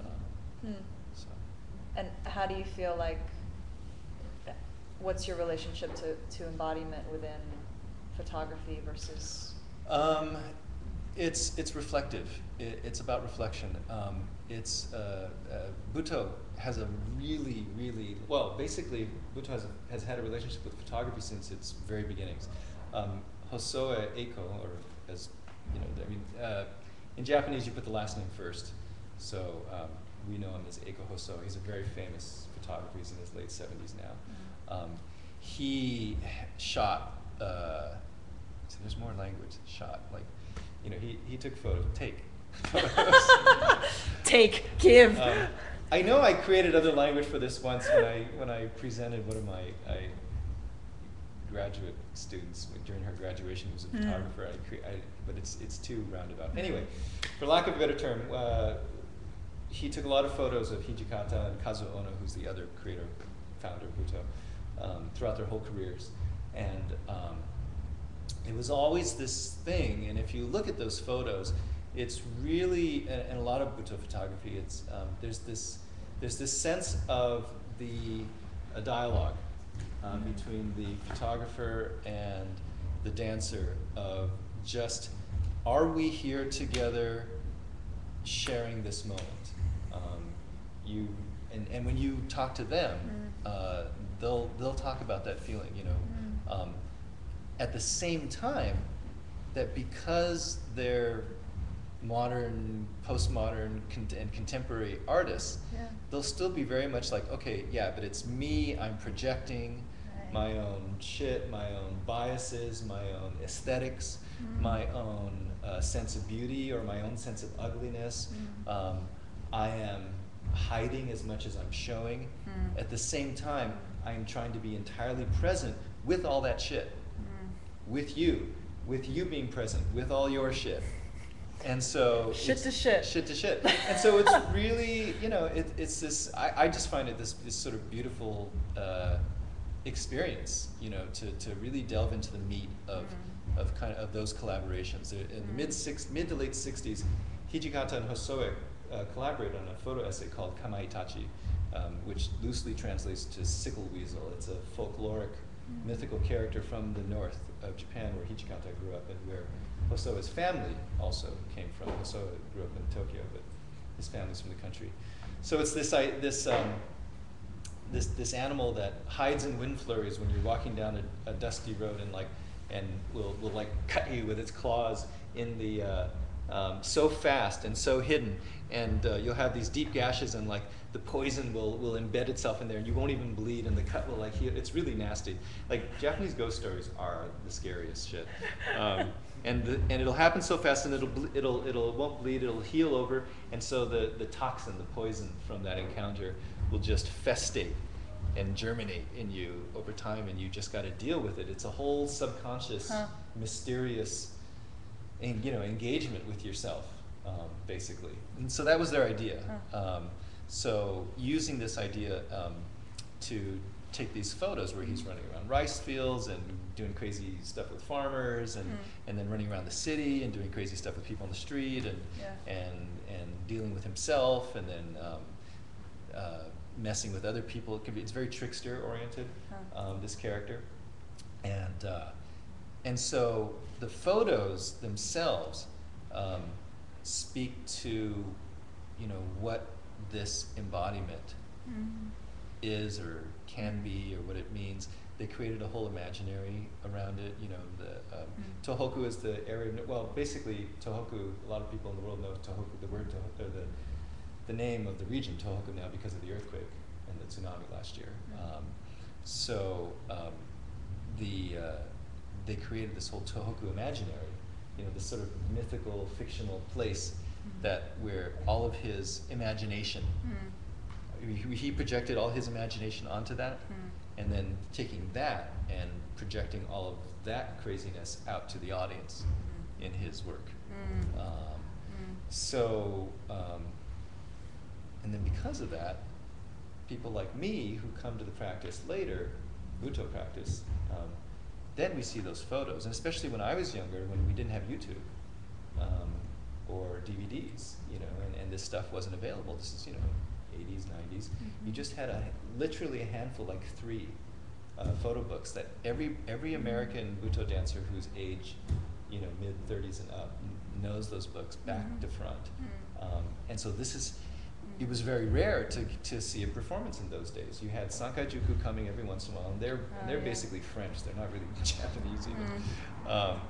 Hmm. so. And how do you feel like, what's your relationship to, to embodiment within photography versus? Um, it's it's reflective. It, it's about reflection. Um, it's uh, uh, Butoh has a really, really well. Basically, Butoh has, has had a relationship with photography since its very beginnings. Um, Hosoe Eiko, or as you know, I mean, uh, in Japanese you put the last name first, so um, we know him as Eiko Hosoe. He's a very famous photographer. He's in his late seventies now. Um, he shot. Uh, so there's more language. Shot like, you know, he, he took photos. Take photos. Take, give. Um, I know I created other language for this once when I when I presented one of my I, graduate students during her graduation who was a Mm. photographer. I, I but it's it's too roundabout. Anyway, for lack of a better term, uh, he took a lot of photos of Hijikata and Kazuo Ohno, who's the other creator, founder of Butoh, um, throughout their whole careers, and um, it was always this thing. And if you look at those photos, it's really and, and a lot of Butoh photography. It's um, there's this there's this sense of the a dialogue um, Mhm. between the photographer and the dancer of just are we here together sharing this moment um, you and, and when you talk to them Mm. uh, they'll they'll talk about that feeling you know Mm. um, at the same time that because they're modern postmodern con- and contemporary artists Yeah. they'll still be very much like okay yeah but it's me i'm projecting Right. my own shit my own biases my own esthetics Mm. my own uh, sense of beauty or my own sense of ugliness Mm. um, i am hiding as much as i'm showing Mm. at the same time i am trying to be entirely present with all that shit Mm. with you with you being present with all your shit and so Shit to shit. shit to shit and so it's really you know it, it's this I, I just find it this, this sort of beautiful uh, experience you know to, to really delve into the meat of, Mm. of kind of, of those collaborations in the mid six mid to late 60s hijikata and hosoe uh, collaborated on a photo essay called kamaitachi um, which loosely translates to sickle weasel it's a folkloric Mm. mythical character from the north of Japan where Hijikata grew up and where Hosoe's family also came from. Hosoe grew up in Tokyo, but his family's from the country. So it's this I, this um, this this animal that hides in wind flurries when you're walking down a, a dusty road and like and will will like cut you with its claws in the uh, um, so fast and so hidden and uh, you'll have these deep gashes and like the poison will, will embed itself in there and you won't even bleed and the cut will like heal. It's really nasty. Like Japanese ghost stories are the scariest shit. Um, and, the, and it'll happen so fast and it'll, it'll, it'll, it won't bleed, it'll heal over. And so the, the toxin, the poison from that encounter will just festate and germinate in you over time and you just got to deal with it. It's a whole subconscious, Huh. mysterious en- you know, engagement with yourself, um, basically. And so that was their idea. Huh. Um, so using this idea um, to take these photos where he's running around rice fields and doing crazy stuff with farmers and, Mm. And then running around the city and doing crazy stuff with people on the street and, Yeah. and, and dealing with himself and then um, uh, messing with other people. It can be, it's very trickster oriented, Huh. um, this character. And, uh, and so the photos themselves um, speak to, you know, what this embodiment Mm. is or can be or what it means. They created a whole imaginary around it. You know, the um, Mm. Tohoku is the area. Well, basically, Tohoku. A lot of people in the world know Tohoku. The word Tohoku, or the the name of the region Tohoku now because of the earthquake and the tsunami last year. Mm. Um, so um, the uh, they created this whole Tohoku imaginary. You know, this sort of mythical, fictional place Mhm. that where all of his imagination Mm. he, he projected all his imagination onto that Mm. And then taking that and projecting all of that craziness out to the audience Mm. in his work Mm. um, Mm. so um, and then because of that people like me who come to the practice later Butoh practice um, then we see those photos and especially when I was younger when we didn't have YouTube um, or DVDs you know and, and this stuff wasn't available this is you know 80s 90s you Mhm. just had a literally a handful like three uh, photo books that every every American Butoh dancer whose age you know mid 30s and up kn- knows those books back Mhm. to front Mm. um, and so this is it was very rare to, to see a performance in those days. You had Sankai Juku coming every once in a while, and they're, Oh, they're yeah. basically French. They're not really Japanese even. Um,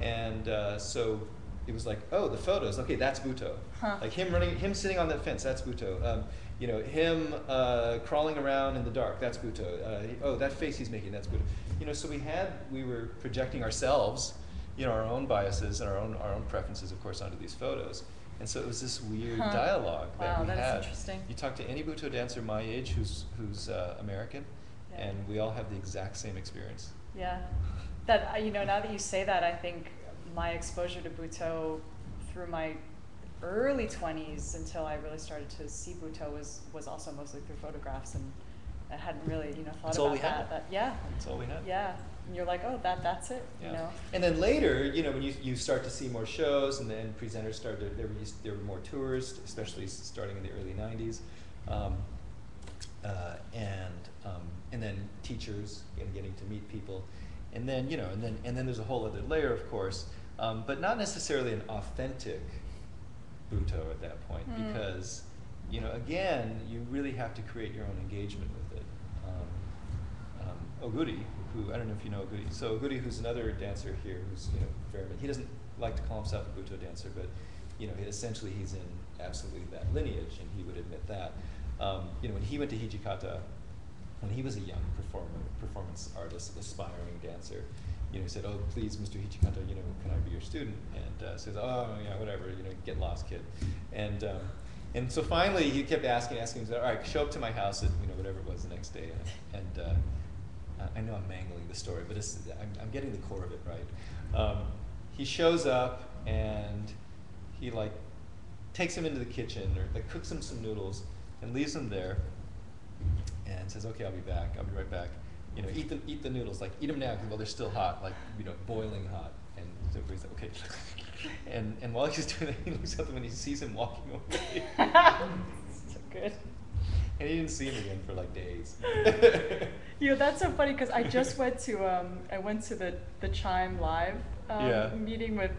and uh, so it was like, oh, the photos. Okay, that's Butoh. Huh. Like him running, him sitting on that fence. That's Butoh. Um, you know, him uh, crawling around in the dark. That's Butoh. Uh, oh, that face he's making. That's Butoh. You know, so we had, we were projecting ourselves, you know, our own biases and our own, our own preferences, of course, onto these photos. And so it was this weird Huh. dialogue that Wow, we that had. interesting. You talk to any Butoh dancer my age who's who's uh, American, Yeah. and we all have the exact same experience. Yeah, that uh, you know. Now that you say that, I think my exposure to Butoh through my early twenties until I really started to see Butoh was was also mostly through photographs, and I hadn't really you know thought That's about all we that. had. That yeah, That's all we had. yeah. And you're like, oh, that that's it. Yeah. You know. And then later, you know, when you, you start to see more shows and then presenters started, there were, used- there were more tours, especially starting in the early 90s. Um, uh, and, um, and then teachers and getting to meet people. And then, you know, and then, and then there's a whole other layer, of course, um, but not necessarily an authentic Butoh at that point Mm. because, you know, again, you really have to create your own engagement with it. Um, um, Oguri, who I don't know if you know Oguri. So Oguri, who's another dancer here, who's you know very he doesn't like to call himself a Butoh dancer, but you know essentially he's in absolutely that lineage, and he would admit that. Um, you know when he went to Hijikata, when he was a young performer, performance artist, aspiring dancer, you know said, "Oh please, Mr. Hijikata, you know can I be your student?" And uh, says, "Oh yeah, whatever, you know get lost, kid." And um, and so finally he kept asking, asking, he said, "All right, show up to my house at you know whatever it was the next day," and. and uh, I- know I'm mangling the story, but I'm, I'm getting the core of it right. Um, he shows up and he like takes him into the kitchen or like cooks him some noodles and leaves him there and says, "Okay, I'll be back. I'll be right back. You know, eat the eat the noodles. Like eat them now while they're still hot, like you know, boiling hot." And so he's like, "Okay." and and while he's doing that, he looks at him and he sees him walking away. so good. and he didn't see him again for like days. You know, that's so funny because I just went to um, I went to the the Chime live um, Yeah. meeting with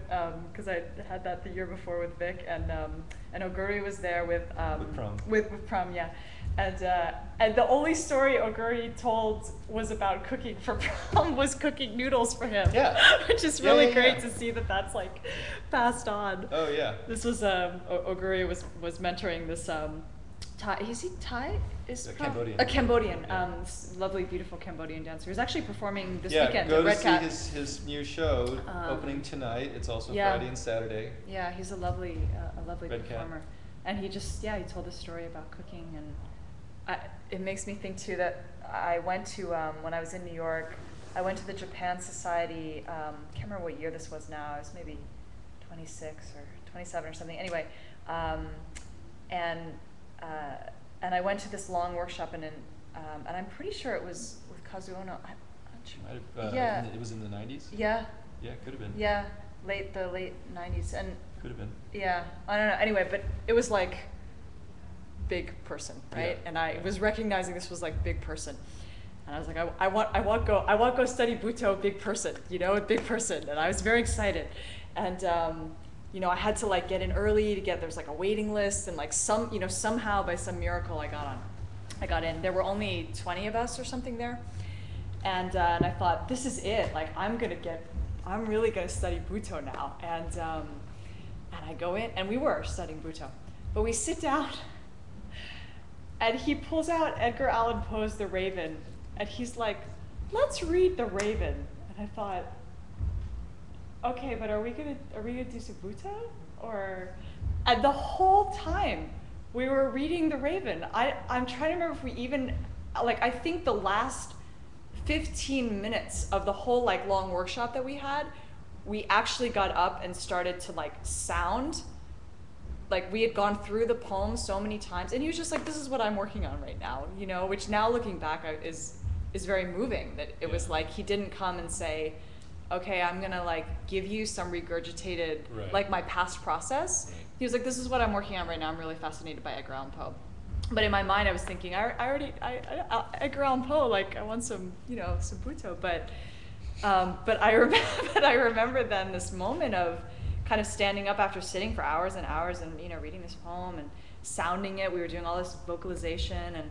because I had that the year before with Vic and um, and Oguri was there with um, With Prom. with with prom yeah. And, uh, and the only story Oguri told was about cooking for prom was cooking noodles for him. Yeah. Which is really yeah, great yeah. to see that that's like passed on. oh yeah. This was um, o- Oguri was was mentoring this um, Thai. Is he Thai? Is A Cambodian. A Cambodian. Yeah. Um, lovely, beautiful Cambodian dancer. He's actually performing this yeah, weekend go at to Red see Cat. his, his new show Um, opening tonight. It's also yeah. Friday and Saturday. Yeah, he's a lovely, uh, a lovely Red Cat. performer. And he just, yeah, he told a story about cooking, and I, it makes me think too that I went to um, when I was in New York. I went to the Japan Society. Um, can't remember what year this was now. It was maybe 26 or 27 or something. Anyway, um, and uh, and I went to this long workshop, and in, um, and I'm pretty sure it was with Kazuo Ohno. I'm not sure. Have, uh, Yeah. the- it was in the 90s? Yeah, Yeah, could have been. yeah, late the late 90s, and Could have been. yeah, I don't know. Anyway, but it was like big person, right? Yeah, And I was recognizing this was like big person. And I was like, I, I want, I want go, I want go study Butoh, big person, you know, a big person. And I was very excited. And, um, you know, I had to like get in early to get, there's like a waiting list and like some, you know, somehow by some miracle I got on, I got in. There were only 20 of us or something there. And, uh, and I thought, this is it. Like, I'm going to get, I'm really going to study Butoh now. And, um, and I go in, and we were studying Butoh. But we sit down, and he pulls out Edgar Allan Poe's The Raven, and he's like, let's read The Raven. And I thought, okay, but are we gonna are we gonna do some Or and the whole time we were reading The Raven. I, I'm trying to remember if we even like I think the last 15 minutes of the whole like long workshop that we had, we actually got up and started to like sound like we had gone through the poem so many times and he was just like this is what i'm working on right now you know which now looking back is is very moving that it was like he didn't come and say okay i'm gonna like give you some regurgitated Right. like my past process. Right. he was like this is what i'm working on right now. I'm really fascinated by edgar allan poe but in my mind i was thinking i, I already I, I, edgar allan poe like i want some you know some butoh but um, but I remember, but I remember then this moment of kind of standing up after sitting for hours and hours and you know reading this poem and sounding it. We were doing all this vocalization and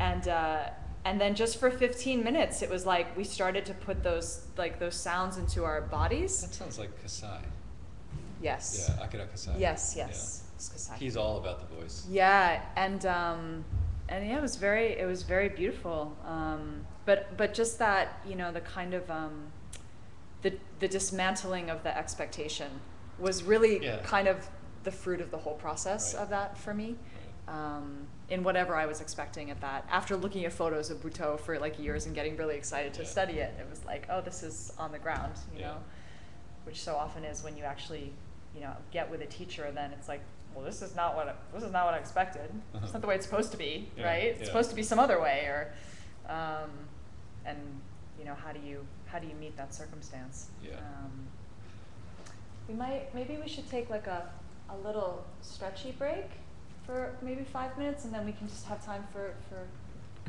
and uh, and then just for 15 minutes, it was like we started to put those like those sounds into our bodies. That sounds like Kasai. Yes. Yeah, Akira Kasai. Yes. Yes. It's Kasai. He's all about the voice. Yeah, and um, and yeah, it was very it was very beautiful. Um, but but just that you know the kind of um, the the dismantling of the expectation was really Yeah. kind of the fruit of the whole process Right. of that for me. Right. Um, in whatever I was expecting at that. After looking at photos of Butoh for like years and getting really excited to Yeah. study it, it was like, oh, this is on the ground, you Yeah. know, which so often is when you actually, you know, get with a teacher. And then it's like, well, this is not what I, this is not what I expected. Uh-huh. It's not the way it's supposed to be, right? It's supposed to be some other way, or, um, and you know, how do you how do you meet that circumstance? Yeah. Um, we might maybe we should take like a a little stretchy break for maybe five minutes, and then we can just have time for for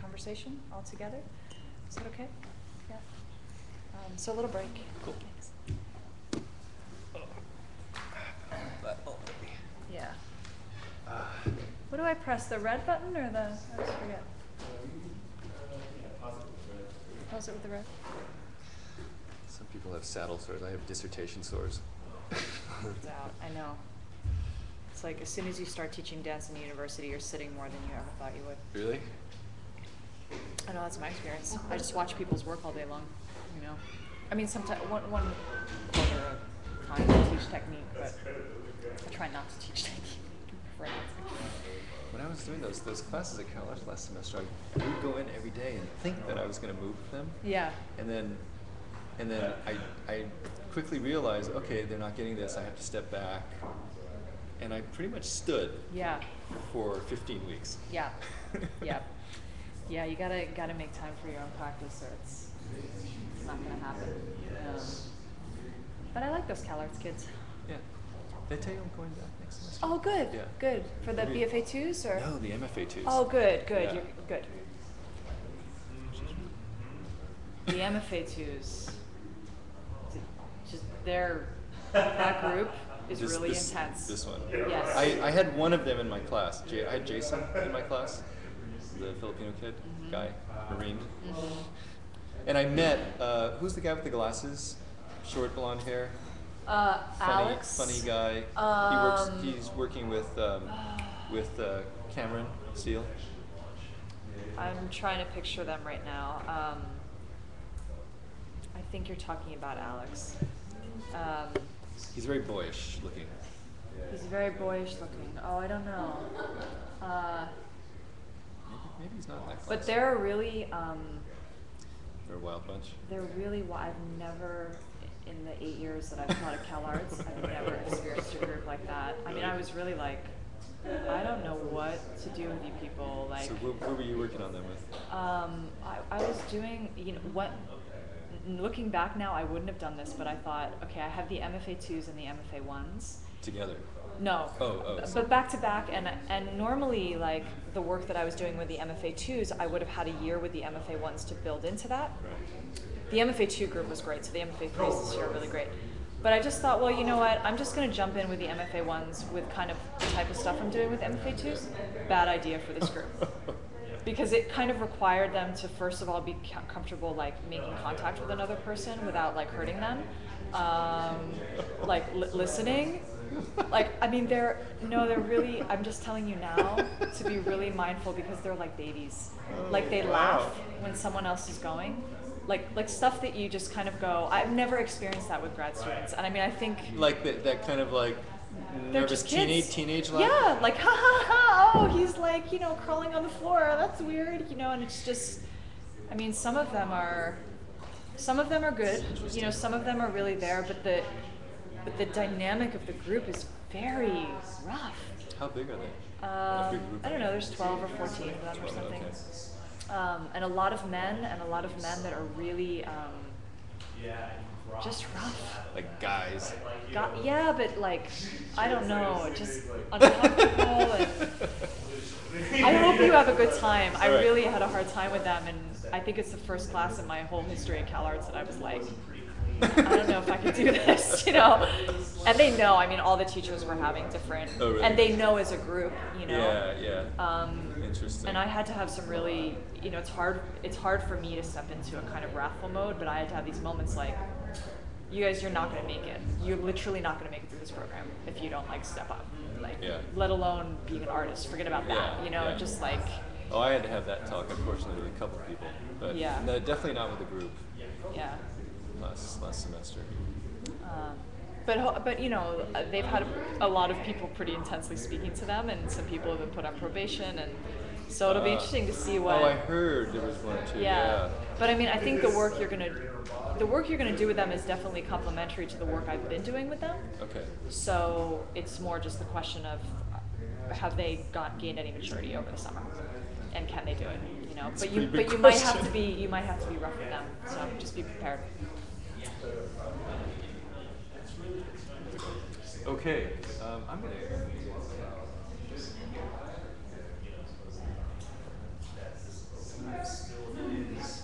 conversation all together. Is that okay? Yeah. Um, so a little break. Cool. Thanks. Yeah. What do I press? The red button or the? I just forget. Pause it with the red. Some people have saddle sores. I have dissertation sores. It's out. I know. It's like as soon as you start teaching dance in university, you're sitting more than you ever thought you would. really? I know that's my experience. I just watch people's work all day long. You know, I mean, sometimes one one quarter of time I teach technique, but I try not to teach technique. I prefer not to. When I was doing those those classes at CalArts last semester, I would go in every day and think that I was going to move them, Yeah. and then and then I I quickly realized, okay, they're not getting this. I have to step back, and I pretty much stood Yeah. for 15 weeks. Yeah. Yeah. Yeah. You gotta gotta make time for your own practice, or it's it's not gonna happen. Um, but I like those CalArts kids. Yeah. I tell you I'm going back next semester? Oh, good. Yeah. Good for the? BFA twos or. No, the MFA twos. Oh, good. Good. Yeah. You're good. The MFA twos. Their that group is This- really this- intense. This one. Yes. I, I had one of them in my class. J- I had Jason in my class, the Filipino kid, Mhm. guy, Marine. Mhm. And I met, uh, who's the guy with the glasses? Short blonde hair? Uh, Funny, Alex. funny guy. he Um, works, he's working with, um, with uh, Cameron Steele. I'm trying to picture them right now. Um, I think you're talking about Alex. Um, He's very boyish looking. he's very boyish looking. Oh, I don't know. Uh, Maybe, maybe he's not that but they're a really, um, They're a wild bunch. they're really. wi- I've never, in the eight years that I've taught at Cal Arts, I've never experienced a group like that. I mean, I was really like, I don't know what to do with you people. Like, so where were you working on them with? Um, I, I was doing, you know, what, looking back now, I wouldn't have done this, but I thought, okay, I have the MFA twos and the MFA ones. Together. No. Oh, oh, b- But back to back, and and normally, like the work that I was doing with the MFA twos, I would have had a year with the MFA ones to build into that. Right. The MFA two group was great, so the MFA threes this year are really great. But I just thought, well, you know what? I'm just going to jump in with the MFA ones with kind of the type of stuff I'm doing with MFA twos. Bad idea for this group because it kind of required them to first of all be comfortable like making contact with another person without like hurting them. Um, like li- listening. Like i mean they're no they're really i'm just telling you now to be really mindful because they're like babies. Like they laugh when someone else is going. Like like stuff that you just kind of go i've never experienced that with grad students. And i mean i think Like that, that kind of like they're just teenage kids. teenage laugh. Yeah, like ha ha ha! Oh, he's like you know crawling on the floor. That's weird, you know. And it's just, I mean, some of them are, some of them are good. You know, some of them are really there, but the, but the dynamic of the group is very rough. How big are they? Um. I don't know. There's 12 or 14 of them or something. okay. Um, and a lot of men and a lot of men that are really um, just rough. Like guys. Got, yeah, but like, I don't know, just uncomfortable. and I hope you have a good time. I right. really had a hard time with them, and I think it's the first class in my whole history at Cal Arts that I was like, I don't know if I could do this, you know. And they know. I mean, all the teachers were having different, Oh, really? and they know as a group, you know. Yeah, yeah. Um, Interesting. and I had to have some really, you know, it's hard. It's hard for me to step into a kind of wrathful mode, but I had to have these moments like, you guys, you're not going to make it. You're literally not going to make it through this program if you don't like step up. Like, Yeah. let alone being an artist. Forget about that. Yeah, You know, yeah. just like, Oh, I had to have that talk, unfortunately, with a couple people, but Yeah. no, definitely not with a group yeah. last last semester. Um, but but you know they've had a, a lot of people pretty intensely speaking to them, and some people have been put on probation, and so it'll be Uh, interesting to see what. Oh, I heard there was one too. yeah. Yeah. But I mean, I think the work you're gonna, the work you're gonna do with them is definitely complementary to the work I've been doing with them. Okay. So it's more just the question of uh, have they got gained any maturity over the summer, and can they do it? You know, but you but you might have to be you might have to be rough with them. So just be prepared. Okay. Um, I'm gonna. Still is,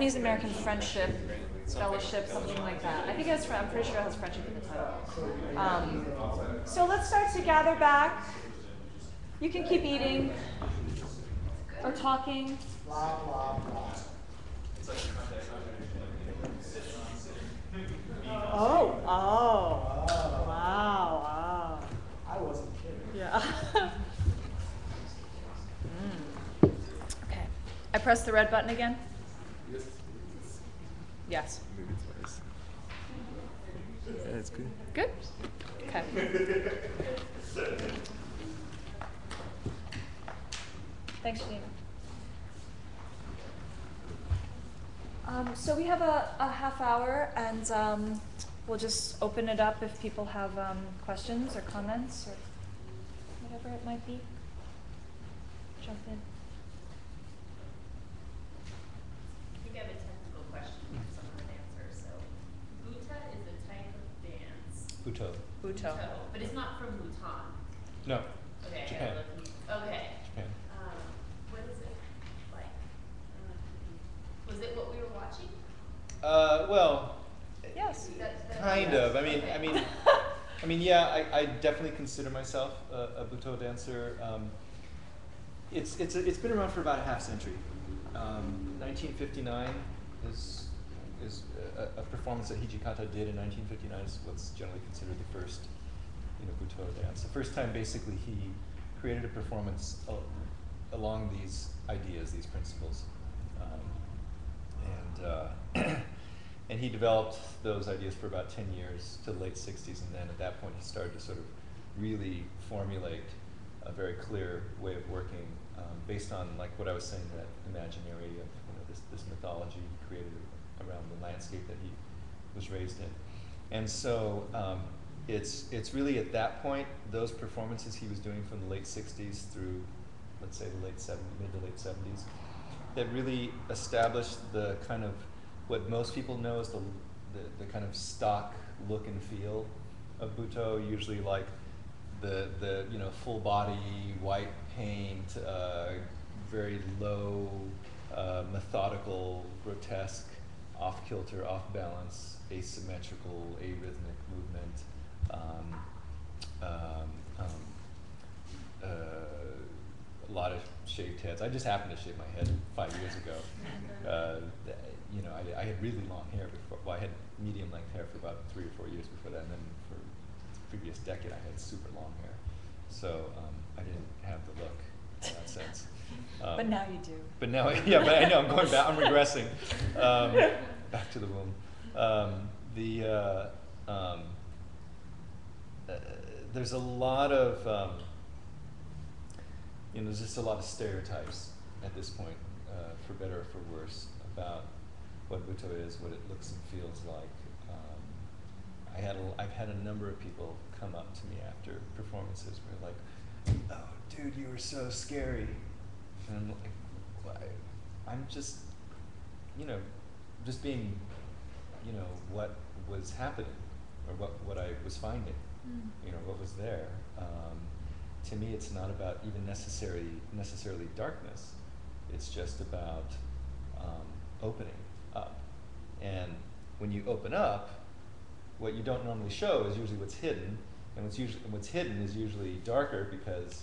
Japanese American Friendship Fellowship, something like that. I think it has. I'm pretty sure it has friendship in the title. Um, so let's start to gather back. You can keep eating or talking. Oh, oh, wow, wow. I wasn't kidding. Yeah. Mm. Okay. I press the red button again? Yes. Maybe twice. Yeah, it's good. Good? Okay. Thanks, Janine. Um, so we have a, a half hour um, we'll just open it up if people have um, questions or comments or whatever it might be. Jump in. I think I have a technical question for someone to answer. So, Buta is a type of dance. Butoh. Butoh. But it's not from Bhutan. No. Okay. I Japan. gotta look in- Okay. Japan. Um, what is it like? Was it what we were watching? Uh, well, Yes. Kind of. I mean, I mean, I mean, yeah. I, I definitely consider myself a, a Butoh dancer. Um, it's it's it's been around for about a half century. Um, 1959 is is a, a performance that Hijikata did in 1959 is what's generally considered the first, you know, Butoh dance. The first time, basically, he created a performance al- along these ideas, these principles, um, and uh, and he developed those ideas for about 10 years to the late 60s, and then at that point, he started to sort of really formulate a very clear way of working um, based on like what I was saying that imaginary of you know this this mythology he created around the landscape that he was raised in, and so um, it's it's really at that point those performances he was doing from the late '60s through let's say the late '70s, mid to late '70s, that really established the kind of what most people know is the the, the kind of stock look and feel of Butoh, usually like the the you know full body white paint, uh, very low, uh, methodical, grotesque, off kilter, off balance, asymmetrical, arrhythmic movement. Um, um, um, uh, a lot of shaved heads. I just happened to shave my head five years ago. You know, I, I had really long hair before. Well, I had medium length hair for about three or four years before that, and then for the previous decade, I had super long hair. So um, I didn't have the look in that sense. Um, But now you do. But now, yeah, but I know I'm going back. I'm regressing um, back to the womb. Um, the uh, um, uh, there's a lot of um, you know, there's just a lot of stereotypes at this point, uh, for better or for worse, about what Butoh is, what it looks and feels like. Um, I had a, I've had a number of people come up to me after performances where like, oh, dude, you were so scary. And I'm like, why? I'm just, you know, just being, you know, what was happening or what, what I was finding, you know, what was there. Um, to me, it's not about even necessarily, necessarily darkness. It's just about um, opening. And when you open up, what you don't normally show is usually what's hidden, and what's usually what's hidden is usually darker because,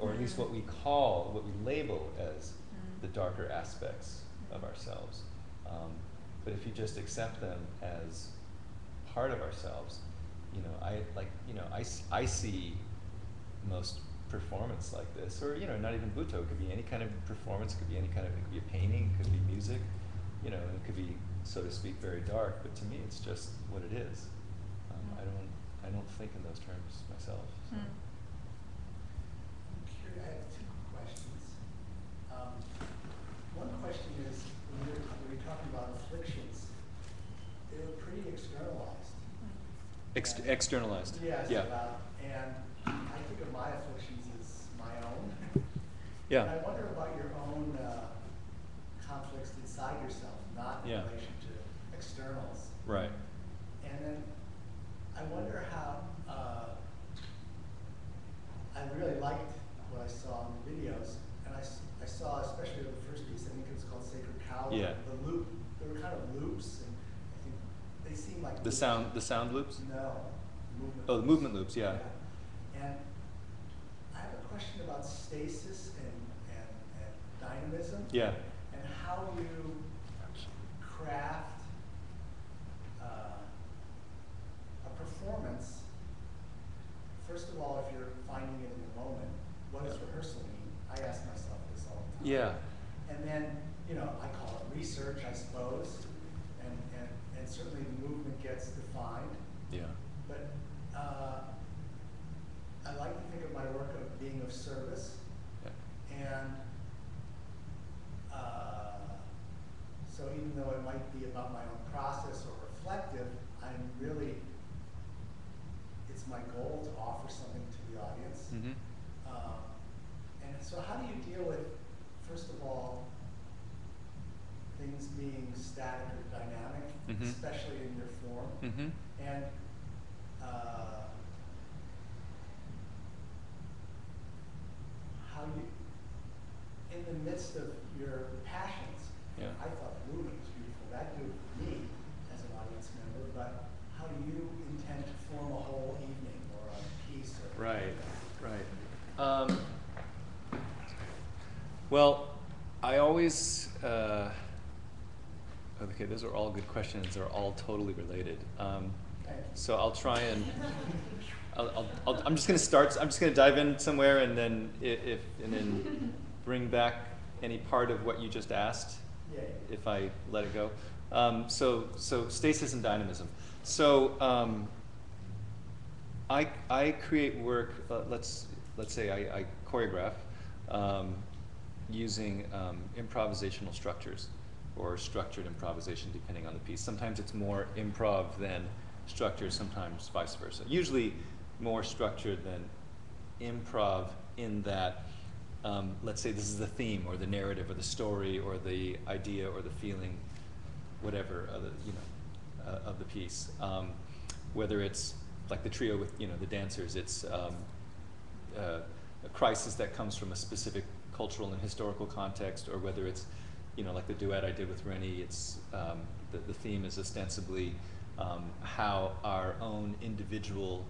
or at least what we call, what we label as the darker aspects of ourselves. Um, but if you just accept them as part of ourselves, you know, I like, you know, I, I see most performance like this, or you know, not even Butoh. It could be any kind of performance. It could be any kind of. It could be a painting. It could be music. You know, it could be, so to speak, very dark. But to me, it's just what it is. Um, I don't. I don't think in those terms myself. So. Hmm. I'm curious, I have two questions. Um, one question is, when you're, when you're talking about afflictions, they were pretty externalized. Ex- And- externalized. Yes, Yeah. about, and I think of my afflictions as my own. Yeah. And I wonder Right. And then I wonder how uh, I really liked what I saw in the videos, and I, I saw especially the first piece. I think it was called Sacred Cow. Yeah. The loop. There were kind of loops, and I think they seemed like the loops. sound. The sound loops. No. Movement oh, the movement loops. yeah. yeah. And I have a question about stasis and, and, and dynamism. Yeah. And how you craft performance. First of all, if you're finding it in the moment, what does rehearsal mean? I ask myself this all the time. Yeah. And then, you know, I call it research, I suppose, and, and, and certainly the movement gets defined. Yeah. But uh, I like to think of my work of being of service, Yeah. and uh, so even though it might be about my own process or reflective, I'm really, my goal to offer something to the audience. Mm-hmm. Um, and so, how do you deal with, first of all, things being static or dynamic, Mhm. especially in your form? Mm-hmm. And uh, how do you, in the midst of your passions, Yeah. I thought moving was beautiful. That did me as an audience member, but how do you intend to form a whole evening or a piece? Or Right, right. Um, well, I always, uh, okay, those are all good questions. They're all totally related. Um, so I'll try and, I'll, I'll, I'm just going to start, I'm just going to dive in somewhere and then i- if, and then bring back any part of what you just asked if I let it go. Um, so, so stasis and dynamism. So, um, I, I create work. Uh, let's let's say I, I choreograph um, using um, improvisational structures or structured improvisation, depending on the piece. Sometimes it's more improv than structured. Sometimes vice versa. Usually more structured than improv in that um, let's say this is the theme or the narrative or the story or the idea or the feeling, whatever of the, you know uh, of the piece. Um, whether it's like the trio with you know the dancers, it's um, uh, a crisis that comes from a specific cultural and historical context, or whether it's you know like the duet I did with Rennie. It's um, the, the theme is ostensibly um, how our own individual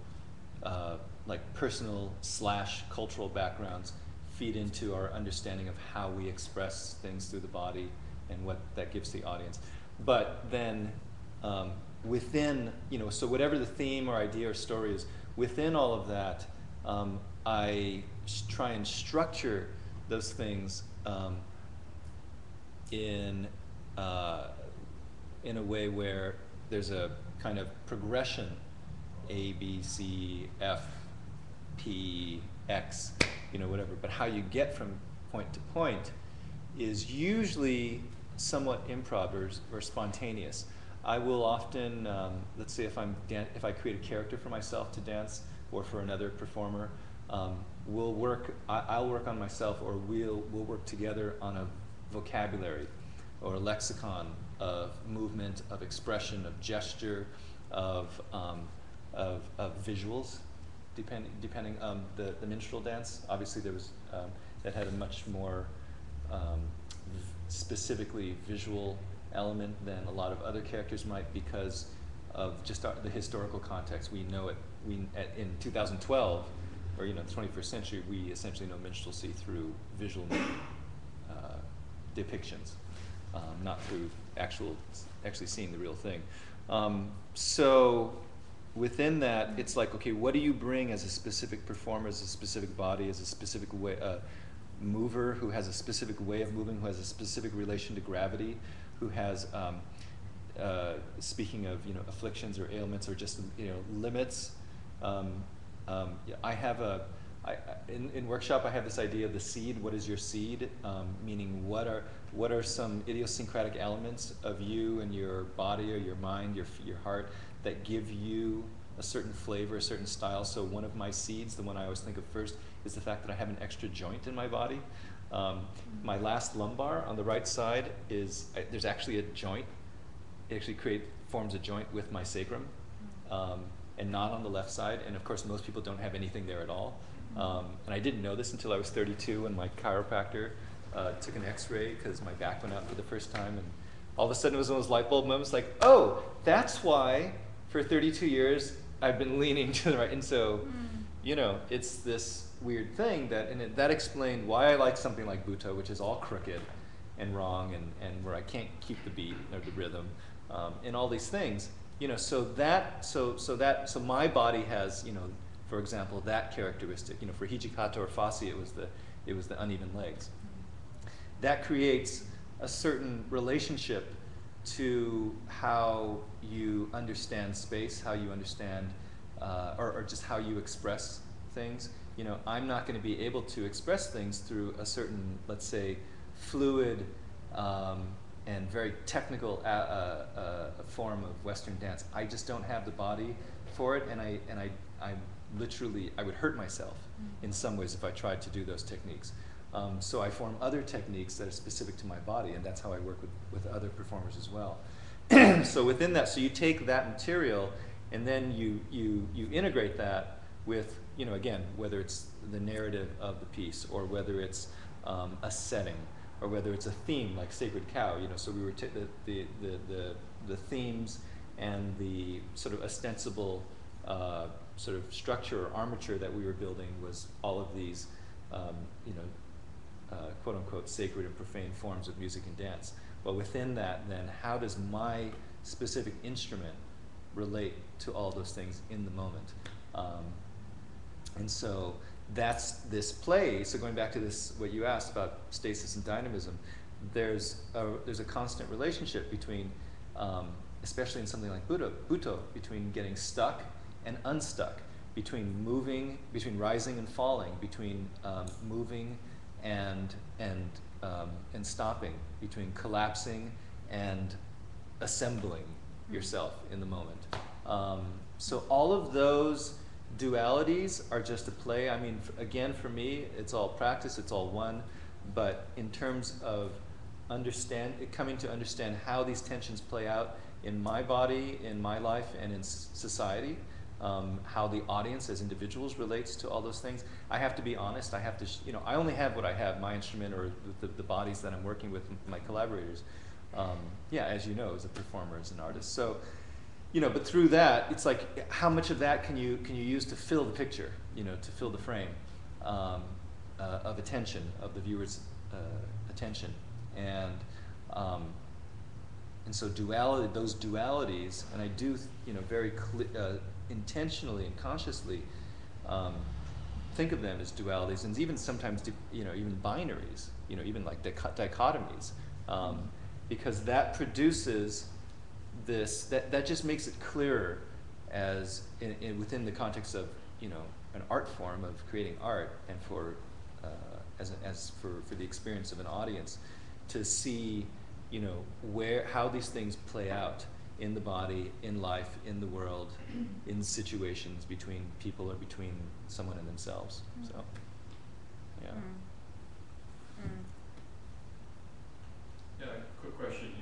uh, like personal slash cultural backgrounds feed into our understanding of how we express things through the body and what that gives the audience. But then um, within, you know, so whatever the theme or idea or story is, within all of that, um, I try and structure those things um, in uh, in a way where there's a kind of progression A, B, C, F, P, X, you know, whatever. But how you get from point to point is usually somewhat improv or, or spontaneous. I will often, um, let's say if I'm if I create a character for myself to dance or for another performer, um, we'll work. I- I'll work on myself, or we'll we'll work together on a vocabulary or a lexicon of movement, of expression, of gesture, of um, of, of visuals. Depending depending um, the the minstrel dance, obviously there was um, that had a much more um, specifically visual element than a lot of other characters might because of just our, the historical context. We know it. We at, in 2012, or you know, the 21st century, we essentially know minstrelsy through visual uh, depictions, um, not through actual actually seeing the real thing. Um, so within that, it's like, okay, what do you bring as a specific performer, as a specific body, as a specific way, uh, mover who has a specific way of moving, who has a specific relation to gravity, who has, um, uh, speaking of, you know, afflictions or ailments or just, you know, limits. Um, um, I have a, I, in, in workshop, I have this idea of the seed. What is your seed? Um, meaning, what are what are some idiosyncratic elements of you and your body or your mind, your your heart that give you a certain flavor, a certain style? So one of my seeds, the one I always think of first, is the fact that I have an extra joint in my body. Um, my last lumbar on the right side is I, there's actually a joint. It actually create forms a joint with my sacrum um, and not on the left side. And of course, most people don't have anything there at all. Um, and I didn't know this until I was 32 when my chiropractor uh, took an X-ray because my back went out for the first time, and all of a sudden it was one of those light bulb moments, like, oh, that's why for 32 years, I've been leaning to the right, and so, you know, it's this weird thing that, and it, that explained why I like something like Butoh, which is all crooked and wrong, and, and where I can't keep the beat or the rhythm, um, and all these things. You know, so that, so so that, so my body has, you know, for example, that characteristic. You know, for Hijikata or Fosse, it was the, it was the uneven legs. That creates a certain relationship to how you understand space, how you understand, uh, or, or just how you express things. You know, I'm not going to be able to express things through a certain, let's say, fluid um, and very technical uh, uh, uh, form of Western dance. I just don't have the body for it, and I and I I literally I would hurt myself in some ways if I tried to do those techniques. Um, so I form other techniques that are specific to my body, and that's how I work with, with other performers as well. so within that, so you take that material, and then you, you, you integrate that with, you know, again, whether it's the narrative of the piece, or whether it's um, a setting, or whether it's a theme like Sacred Cow, you know, so we were, t- the, the, the, the, the themes and the sort of ostensible uh, sort of structure or armature that we were building was all of these, um, you know, uh, quote unquote sacred and profane forms of music and dance. But within that, then, how does my specific instrument relate to all those things in the moment? Um, and so that's this play. So going back to this, what you asked about stasis and dynamism, there's a, there's a constant relationship between, um, especially in something like Butoh, Butoh, between getting stuck and unstuck, between moving, between rising and falling, between um, moving and and um, and stopping, between collapsing and assembling yourself in the moment. Um, so all of those dualities are just a play. I mean, again, for me, it's all practice. It's all one. But in terms of understand, coming to understand how these tensions play out in my body, in my life, and in society, um, how the audience as individuals relates to all those things. I have to be honest. I have to, you know, I only have what I have, my instrument or the, the bodies that I'm working with, my collaborators. Um, yeah, as you know, as a performer, as an artist. So, you know, but through that, it's like how much of that can you can you use to fill the picture, you know, to fill the frame um, uh, of attention of the viewer's uh, attention, and um, and so duality, those dualities, and I do, you know, very uh, intentionally and consciously um, think of them as dualities, and even sometimes, you know, even binaries, you know, even like dichot- dichotomies, um, because that produces this. That that just makes it clearer as in, in within the context of you know an art form of creating art, and for uh, as an, as for for the experience of an audience to see you know where how these things play out in the body in life in the world in situations between people or between someone and themselves so yeah Mm. Mm. Yeah, quick question, in the,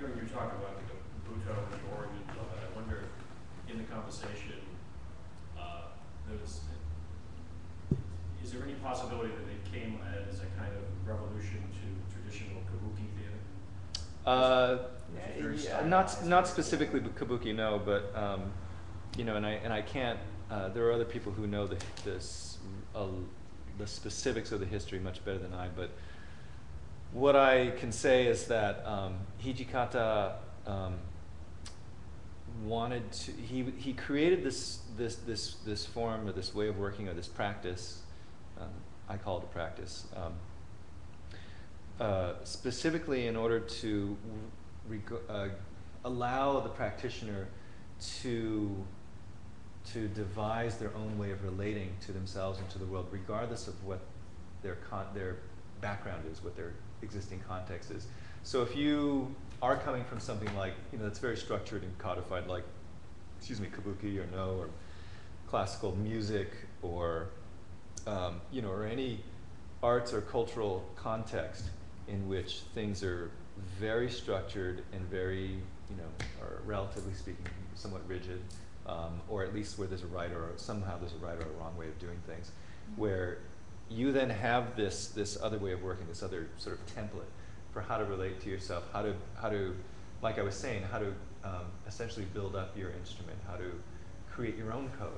hearing you talk about the Butoh and the origins of it, I wonder, in the conversation, uh, there's, is there any possibility that it came as a kind of revolution to traditional kabuki theater? Uh, Which is very yeah, not not specifically kabuki, no, but um, you know, and I and I can't. Uh, there are other people who know the this uh, the specifics of the history much better than I. But what I can say is that um, Hijikata um, wanted to. He he created this this this this form or this way of working or this practice. Um, I call it a practice. Um, uh, specifically in order to uh, allow the practitioner to to devise their own way of relating to themselves and to the world, regardless of what their their background is, what their existing context is. So if you are coming from something like you know that's very structured and codified, like excuse me, kabuki or no, or classical music, or um, you know, or any arts or cultural context in which things are very structured and very, you know, or relatively speaking, somewhat rigid, um, or at least where there's a right or somehow there's a right or a wrong way of doing things, where you then have this this other way of working, this other sort of template for how to relate to yourself, how to how to like I was saying, how to um, essentially build up your instrument, how to create your own code,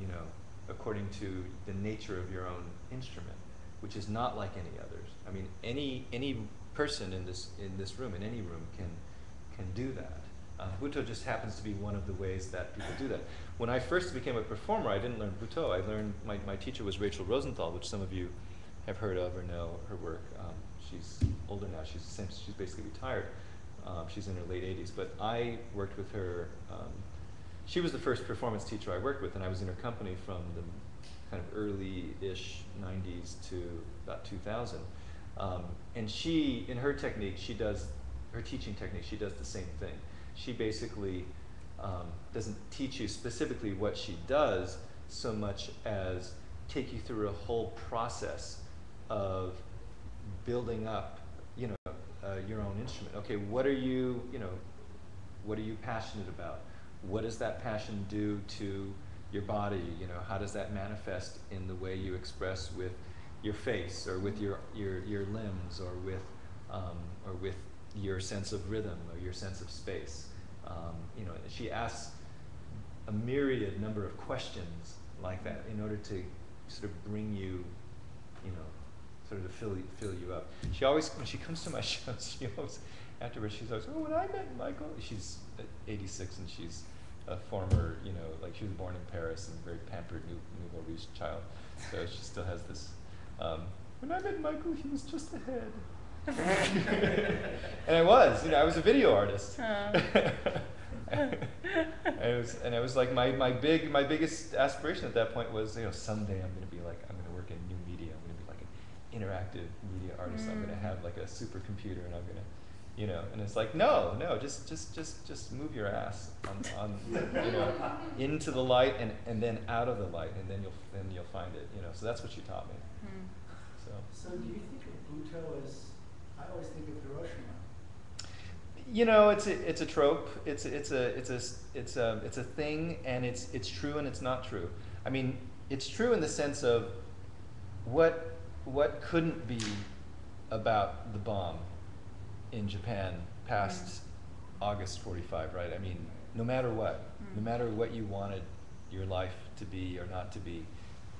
you know, according to the nature of your own instrument, which is not like any others. I mean, any any person in this in this room, in any room, can can do that. Uh, Butoh just happens to be one of the ways that people do that. When I first became a performer, I didn't learn Butoh. I learned my, my teacher was Rachel Rosenthal, which some of you have heard of or know her work. Um, she's older now. She's since she's basically retired. Um, she's in her late 80s. But I worked with her. Um, she was the first performance teacher I worked with, and I was in her company from the kind of early-ish 90s to about 2000. Um, and she, in her technique, she does her teaching technique. She does the same thing. She basically um, doesn't teach you specifically what she does so much as take you through a whole process of building up, you know, uh, your own instrument. Okay, what are you, you know, what are you passionate about? What does that passion do to your body? You know, how does that manifest in the way you express with your face or with your your, your limbs or with um, or with your sense of rhythm or your sense of space? Um, you know, she asks a myriad number of questions like that in order to sort of bring you, you know, sort of to fill you, fill you up. She always, when she comes to my shows, she always, afterwards, she's always, oh, when I met Michael, she's uh, 86 and she's a former, you know, like she was born in Paris and very pampered nou- nouveau riche child. So she still has this, um, when I met Michael, he was just a head. and I was, you know, I was a video artist. Oh. and it was, and it was like my, my big, my biggest aspiration at that point was, you know, someday I'm going to be like, I'm going to work in new media. I'm going to be like an interactive media artist. I'm going to mm. have like a supercomputer, and I'm going to, you know, and it's like, no, no, just, just, just, just move your ass on, on, you know, into the light and, and then out of the light, and then you'll, then you'll find it, you know. So that's what she taught me. Hmm. So. So do you think of Butoh as, I always think of Hiroshima. You know, it's a, it's a trope. It's a, it's a it's a s- it's a it's a thing, and it's it's true and it's not true. I mean, it's true in the sense of what what couldn't be about the bomb in Japan past August 45, right? I mean, no matter what, no matter what you wanted your life to be or not to be,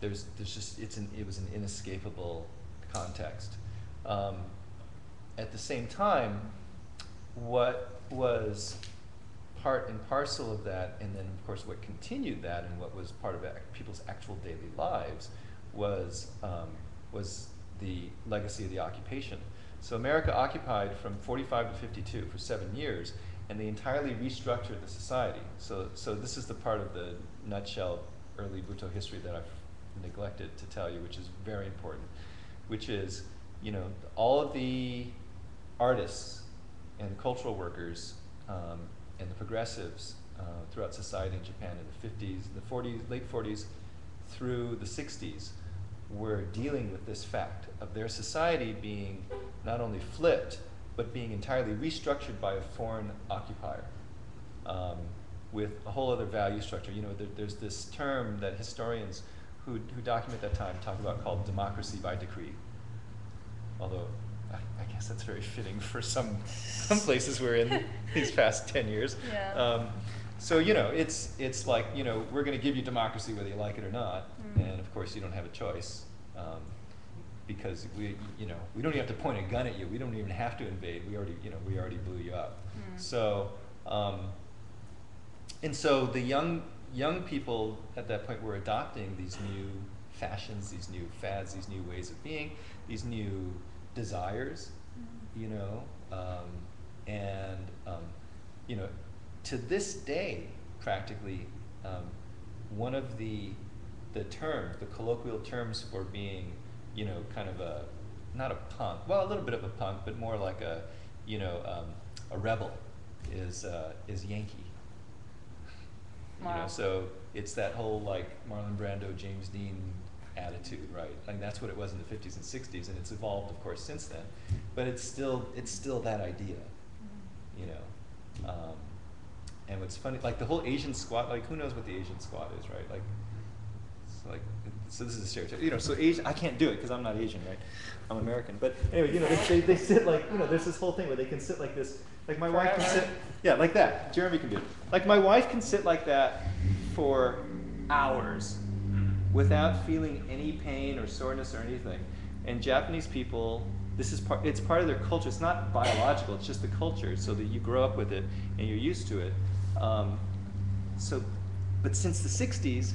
there's there's just it's an it was an inescapable context. Um, at the same time, what was part and parcel of that, and then of course what continued that, and what was part of people's actual daily lives, was um, was the legacy of the occupation. So America occupied from 45 to 52 for seven years, and they entirely restructured the society. So so this is the part of the nutshell early Butoh history that I've neglected to tell you, which is very important, which is you know all of the artists and cultural workers um, and the progressives uh, throughout society in Japan in the 50s, the 40s, late 40s through the 60s were dealing with this fact of their society being not only flipped, but being entirely restructured by a foreign occupier um, with a whole other value structure. You know, there, there's this term that historians who, who document that time talk about called democracy by decree although I, I guess that's very fitting for some some places we're in these past ten years. Yeah. Um, so you know, it's it's like you know we're going to give you democracy whether you like it or not, Mm. and of course you don't have a choice. Um, because we, you know, we don't even have to point a gun at you. We don't even have to invade. We already, you know, we already blew you up. Mm. So, um, and so the young young people at that point were adopting these new fashions, these new fads, these new ways of being, these new desires, you know, um, and um, you know, to this day, practically, um, one of the the terms, the colloquial terms for being, you know, kind of a not a punk, well, a little bit of a punk, but more like a, you know, um, a rebel, is uh, is Yankee. You know, Wow. so it's that whole like Marlon Brando, James Dean attitude, right? Like that's what it was in the 50s and 60s, and it's evolved, of course, since then. But it's still it's still that idea, you know. Um, and what's funny, like the whole Asian squat, like who knows what the Asian squat is, right? Like like, so this is a stereotype. You know, so Asian, I can't do it because I'm not Asian, right? I'm American. But anyway, you know, they, they, they sit like, you know, there's this whole thing where they can sit like this. Like my wife can sit, yeah, like that. Jeremy can do it. Like my wife can sit like that for hours without feeling any pain or soreness or anything. And Japanese people, this is part, it's part of their culture. It's not biological, it's just the culture, so that you grow up with it and you're used to it. Um, so, but since the 60s,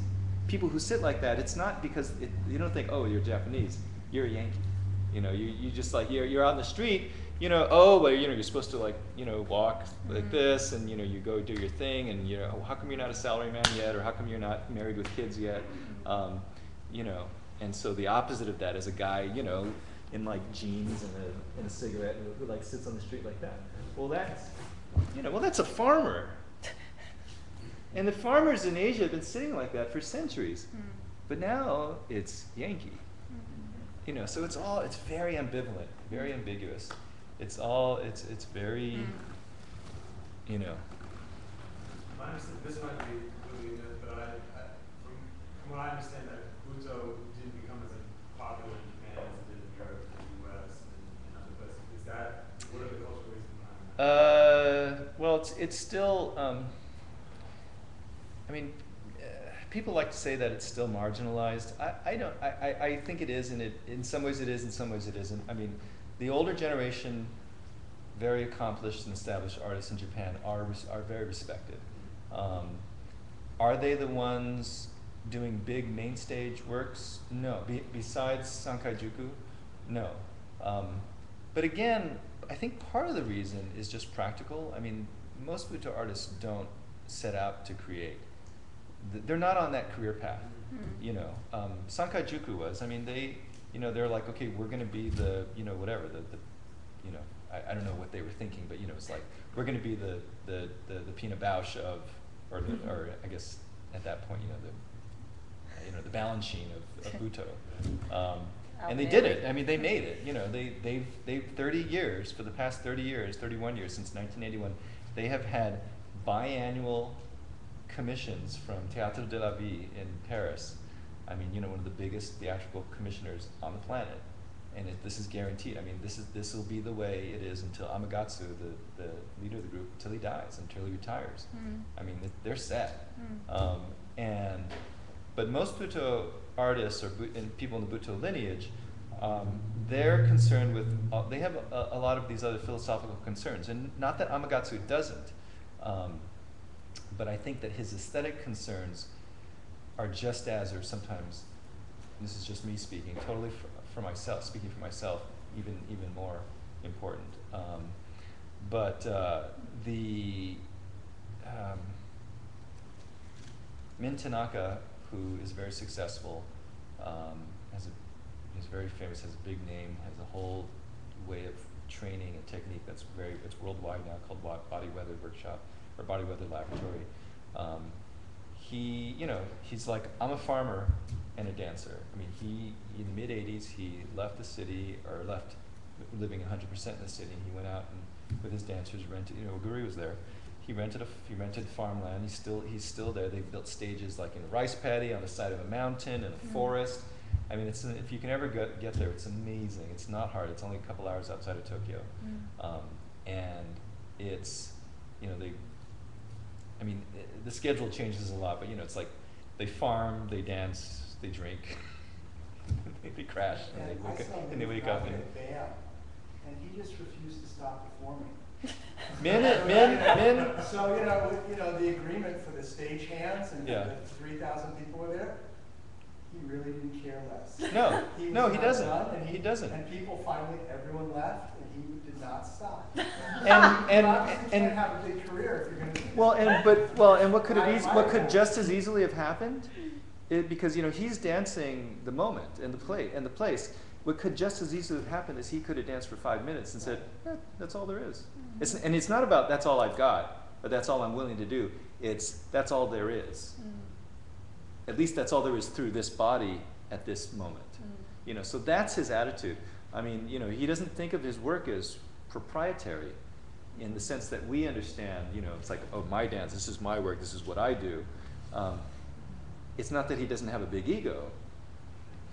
people who sit like that, it's not because it, you don't think, oh, you're Japanese, you're a Yankee. You know, you, you just like, you're, you're out in the street, you know, oh, well, you know, you're supposed to like, you know, walk like this and, you know, you go do your thing and, you know, oh, how come you're not a salaryman yet or how come you're not married with kids yet? Um, you know, and so the opposite of that is a guy, you know, in like jeans and a, and a cigarette who, who like sits on the street like that. Well, that's, you know, well, that's a farmer. And the farmers in Asia have been sitting like that for centuries. Mm. But now it's Yankee. You know, so it's all it's very ambivalent, very ambiguous. It's all it's it's very Mm. you know. My this might be completely new, but I, I, from, from what I understand, that Butoh didn't become as popular in Japan as it did in Europe and the US and, and other places. Is that, what are the cultural reasons behind that? Uh, well, it's it's still. Um, I mean, uh, people like to say that it's still marginalized. I, I don't. I, I, I think it is, and it in some ways it is, in some ways it isn't. I mean, the older generation, very accomplished and established artists in Japan are are very respected. Um, are they the ones doing big main stage works? No. Be, besides Sankai Juku, no. Um, but again, I think part of the reason is just practical. I mean, most Butoh artists don't set out to create. They're not on that career path. Mm. You know, um, Sankai Juku was. I mean, they, you know, they're like, okay, we're going to be the, you know, whatever, the, the you know, I, I don't know what they were thinking, but you know, it's like we're going to be the the the, the Pina Bausch of, or the, or I guess at that point, you know, the, you know, the Balanchine of, of Butoh. Um, and they did it. I mean, they made it. You know, they they've they've 30 years for the past 30 years, 31 years since 1981, they have had biannual commissions from Théâtre de la Ville in Paris. I mean, you know, one of the biggest theatrical commissioners on the planet, and it, this is guaranteed. I mean, this is this will be the way it is until Amagatsu, the, the leader of the group, until he dies, until he retires. Mm. I mean, they're set. Mm. Um, and but most Butoh artists or people in the Butoh lineage, um, they're concerned with. Uh, they have a, a lot of these other philosophical concerns, and not that Amagatsu doesn't, um, but I think that his aesthetic concerns are just as, or sometimes, this is just me speaking, totally for, for myself, speaking for myself, even even more important. Um, but uh, the um, Min Tanaka, who is very successful, um, has a, is very famous, has a big name, has a whole way of training and technique that's very, it's worldwide now called Body Weather Workshop or Body Weather Laboratory. Um, he, you know, he's like, I'm a farmer and a dancer. I mean, he, in the mid 80s, he left the city or left living 100% in the city. He went out and with his dancers rented, you know, Guri was there. He rented a, he rented farmland. He's still, he's still there. They've built stages like in a rice paddy on the side of a mountain in a Mhm. forest. I mean, it's, if you can ever get, get there, it's amazing. It's not hard. It's only a couple hours outside of Tokyo. Mm. Um, and it's, you know, they, I mean, i the schedule changes a lot, but you know, it's like they farm, they dance, they drink, they, they crash, and they And I wake up, and they wake up and. BAM, and he just refused to stop performing. Men, So, men, you know, men. So, you know, you know, the agreement for the stage hands and Yeah. the three thousand people were there, he really didn't care less. No, He no, he doesn't. and He doesn't. And people finally, everyone left, and he did not stop. And- and- obviously and- have a big career if you're gonna. Well, and but well, and what could have eas- what could just as easily have happened, it, because you know he's dancing the moment and the play and the place. What could just as easily have happened is he could have danced for five minutes and said, eh, "That's all there is." It's, and it's not about that's all I've got, or that's all I'm willing to do. It's that's all there is. Mm. At least that's all there is through this body at this moment. Mm. You know, so that's his attitude. I mean, you know, he doesn't think of his work as proprietary in the sense that we understand, you know, it's like, oh, my dance, this is my work, this is what I do. Um, it's not that he doesn't have a big ego,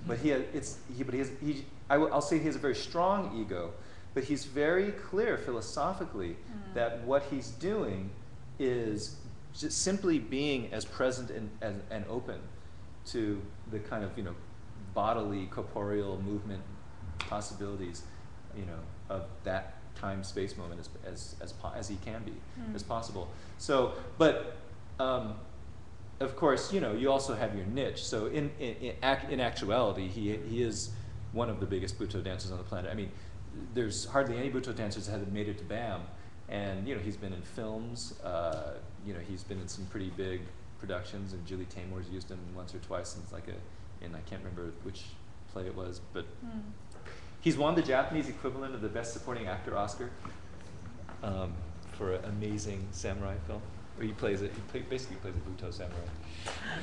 but he, it's, he, but he has, he, I will, I'll say he has a very strong ego, but he's very clear philosophically Mm. that what he's doing is just simply being as present and, and, and open to the kind of, you know, bodily, corporeal movement possibilities, you know, of that time space moment as, as, as, as he can be, Mm. as possible. So, but, um, of course, you know, you also have your niche. So in in in, ac- in actuality, he he is one of the biggest Butoh dancers on the planet. I mean, there's hardly any Butoh dancers that have made it to BAM, and you know he's been in films. Uh, you know he's been in some pretty big productions, and Julie Taymor's used him once or twice in like a, in I can't remember which play it was, but Mm. he's won the Japanese equivalent of the Best Supporting Actor Oscar um, for an amazing samurai film. Where he plays it, he play, basically plays a Butoh samurai.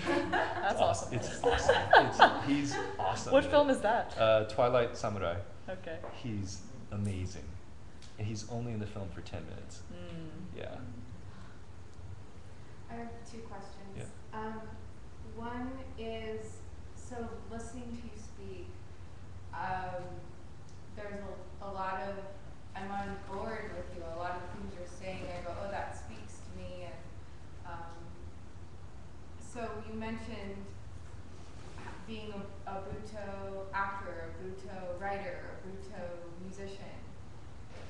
That's It's awesome. It's awesome. It's, he's awesome. What film is that? Uh, Twilight Samurai. Okay. He's amazing, and he's only in the film for ten minutes. Mm. Yeah. I have two questions. Yeah. Um, one is, so listening to you speak, um, there's a, a lot of, I'm on board with you, a lot of things you're saying, I go, oh, that speaks to me, and, um, so you mentioned being a, a Butoh actor, a Butoh writer, a Butoh musician.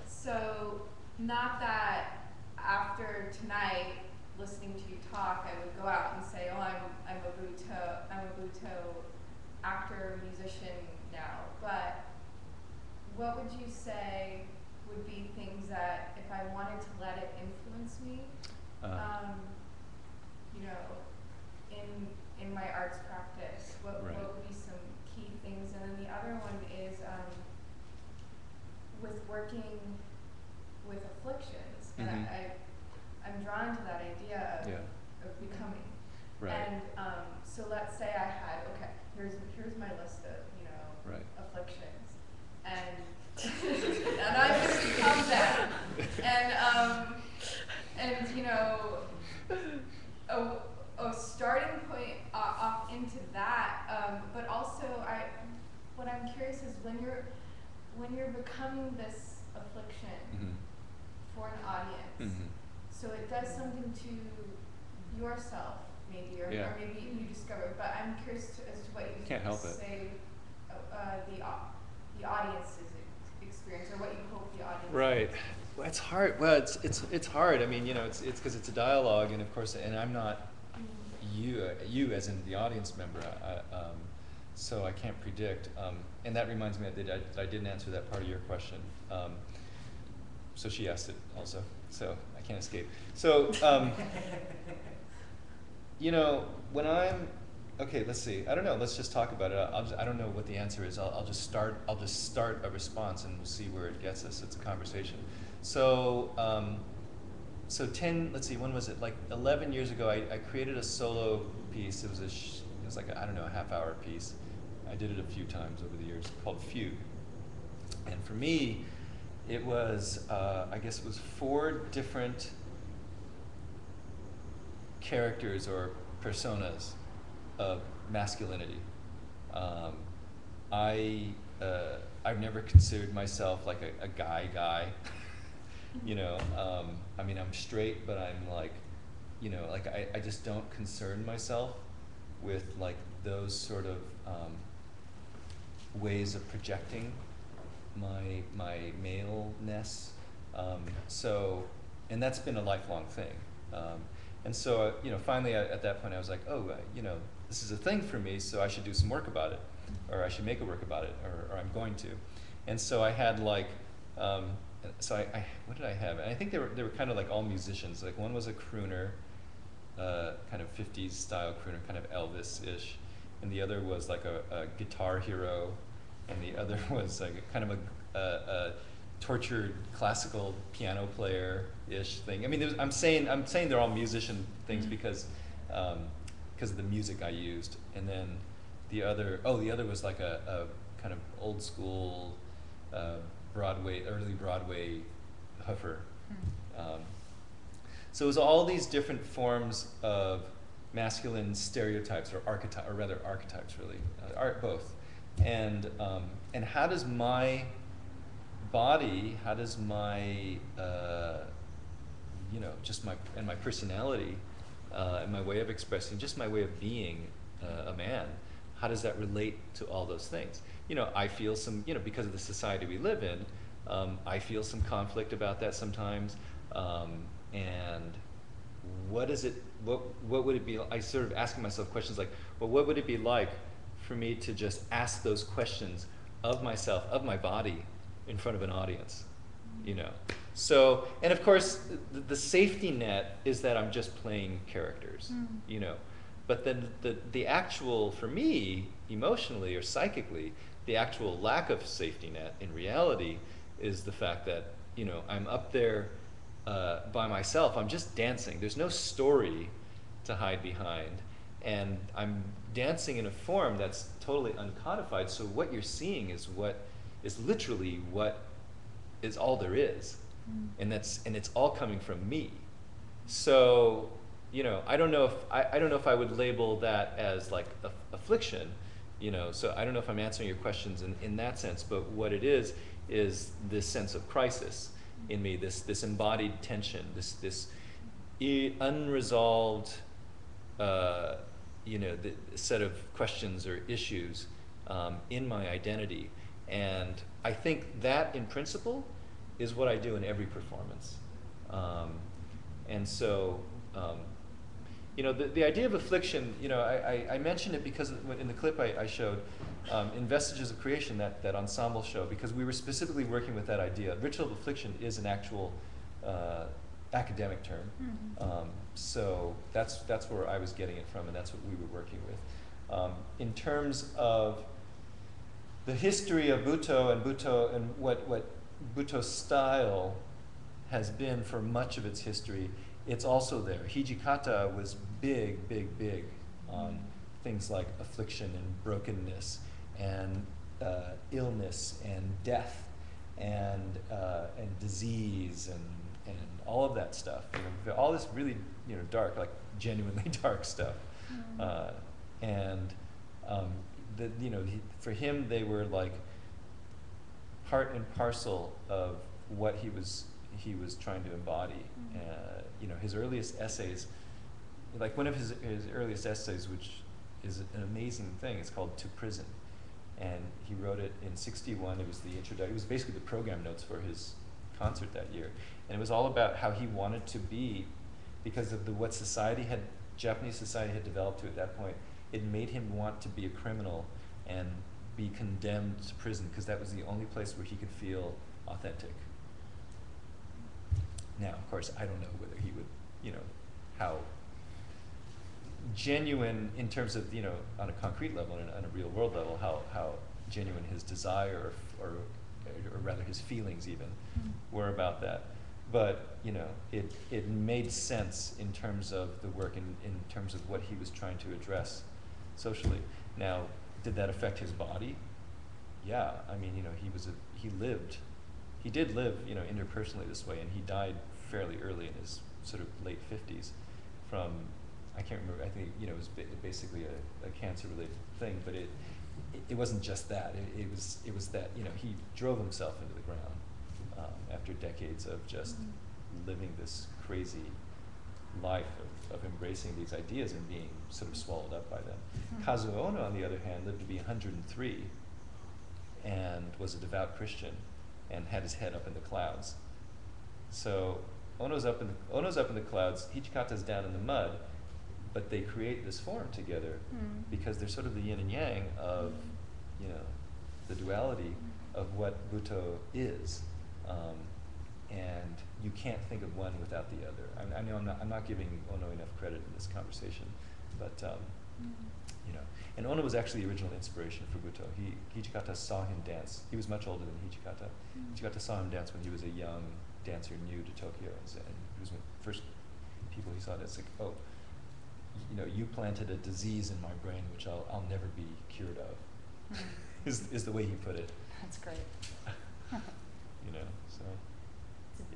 So, not that after tonight, listening to you talk, I would go out and say, oh, I'm, I'm a Butoh, I'm a Butoh actor, musician now, but what would you say would be things that if I wanted to let it influence me, Uh, um, you know, in in my arts practice, what Right. what would be some key things? And then the other one is um, with working with afflictions, and Mhm. I, I I'm drawn to that idea of yeah. of becoming. Right. And um, so let's say I had okay, here's here's my list of you know Right. afflictions, and and I'm gonna become them, and um, and you know, a, a starting point uh, off into that, um, but also I, what I'm curious is when you're when you're becoming this affliction Mhm. for an audience. Mhm. So it does something to yourself, maybe, or, Yeah. or maybe you discover. But I'm curious to, as to what you Can't help say uh, uh, the au- the audience's experience, or what you hope the audience. Right. Well, it's hard. Well, it's it's it's hard. I mean, you know, it's it's because it's a dialogue, and of course, and I'm not you uh, you as in the audience member. I, um, so I can't predict. Um, and that reminds me that I, that I didn't answer that part of your question. Um, so she asked it also. So I can't escape. So um, you know, when I'm okay, let's see. I don't know. Let's just talk about it. I'll just, I don't know what the answer is. I'll, I'll just start. I'll just start a response, and we'll see where it gets us. It's a conversation. So, um, so ten. Let's see. When was it? Like eleven years ago, I, I created a solo piece. It was a. Sh- it was like I I don't know a half hour piece. I did it a few times over the years called Fugue. And for me, it was uh, I guess it was four different characters or personas of masculinity. Um, I uh, I've never considered myself like a, a guy guy. you know, um, I mean I'm straight, but I'm like, you know, like I, I just don't concern myself with like those sort of um, ways of projecting my my maleness. Um, so, and that's been a lifelong thing. Um, and so, uh, you know, finally at, at that point, I was like, oh, uh, you know, this is a thing for me, so I should do some work about it, or I should make a work about it, or, or I'm going to. And so I had like, um, so I, I, what did I have? I think they were they were kind of like all musicians. Like one was a crooner, uh, kind of 50s style crooner, kind of Elvis-ish, and the other was like a, a guitar hero, and the other was like a, kind of a, a, a tortured classical piano player ish thing. I mean, I'm saying I'm saying they're all musician things Mhm. because because of the music I used, and then the other oh the other was like a, a kind of old school uh, Broadway early Broadway hoofer. Mm. Um, so it was all these different forms of masculine stereotypes or archetypes, or rather archetypes, really, uh, art both, and um, and how does my body, how does my uh, you know, just my and my personality uh, and my way of expressing, just my way of being uh, a man. How does that relate to all those things? You know, I feel some, you know, because of the society we live in, um, I feel some conflict about that sometimes. Um, and what is it? What what would it be? I sort of asking myself questions like, well, what would it be like for me to just ask those questions of myself, of my body, in front of an audience? You know, so, and of course, the, the, safety net is that I'm just playing characters, mm. you know. But then the, the actual, for me, emotionally or psychically, the actual lack of safety net in reality is the fact that, you know, I'm up there uh, by myself. I'm just dancing. There's no story to hide behind. And I'm dancing in a form that's totally uncodified. So what you're seeing is what is literally what is all there is. Mm. And that's and it's all coming from me. So, you know, I don't know if I, I don't know if I would label that as like a, affliction, you know, so I don't know if I'm answering your questions in, in that sense, but what it is is this sense of crisis in me, this this embodied tension, this this unresolved uh, you know, the set of questions or issues um, in my identity. And I think that in principle is what I do in every performance. Um, and so, um, you know, the, the idea of affliction, you know, I, I, I mentioned it because in the clip I, I showed, um, in Vestiges of Creation, that, that ensemble show, because we were specifically working with that idea. Ritual of affliction is an actual uh, academic term. Mm -hmm. so that's, that's where I was getting it from, and that's what we were working with. Um, in terms of the history of Butoh and Butoh and what, what Butoh's style has been for much of its history, it's also there. Hijikata was big, big, big on things like affliction and brokenness and uh, illness and death and, uh, and disease and, and all of that stuff. You know, all this really you know, dark, like genuinely dark stuff. Mm. Uh, and um, the, you know, he, for him, they were like part and parcel of what he was he was trying to embody. Mm-hmm. Uh, you know, his earliest essays, like one of his his earliest essays, which is an amazing thing. It's called "To Prison," and he wrote it in '61. It was the introduction. It was basically the program notes for his concert that year, and it was all about how he wanted to be, because of the what society had Japanese society had developed to at that point. It made him want to be a criminal and be condemned to prison because that was the only place where he could feel authentic. Now, of course, I don't know whether he would, you know, how genuine in terms of, you know, on a concrete level and on a real world level, how, how genuine his desire or, or, or rather his feelings even mm-hmm. were about that. But, you know, it, it made sense in terms of the work, in, in terms of what he was trying to address socially. Now, did that affect his body? Yeah, I mean, you know, he was a, he lived, he did live, you know, interpersonally this way, and he died fairly early in his sort of late fifties from, I can't remember. I think you know it was basically a, a cancer-related thing, but it, it, it wasn't just that. It, it, was it was that you know he drove himself into the ground um, after decades of just mm -hmm. living this crazy life of of embracing these ideas and being sort of swallowed up by them. Mm-hmm. Kazuo Ohno, on the other hand, lived to be 103 and was a devout Christian and had his head up in the clouds. So Ohno's up in the, Ohno's up in the clouds, Hijikata's down in the mud, but they create this form together mm. because they're sort of the yin and yang of, you know, the duality of what Butoh is. Um, and you can't think of one without the other. I, I know I'm not, I'm not giving Ohno enough credit in this conversation, but um, mm. you know, and Ohno was actually the original inspiration for Buto. He, Hijikata saw him dance. He was much older than Hijikata. Mm. Hijikata saw him dance when he was a young dancer new to Tokyo, and, and he was one of the first people he saw that's like, oh, you know, you planted a disease in my brain which I'll, I'll never be cured of, mm. is, is the way he put it. That's great. you know, so. It's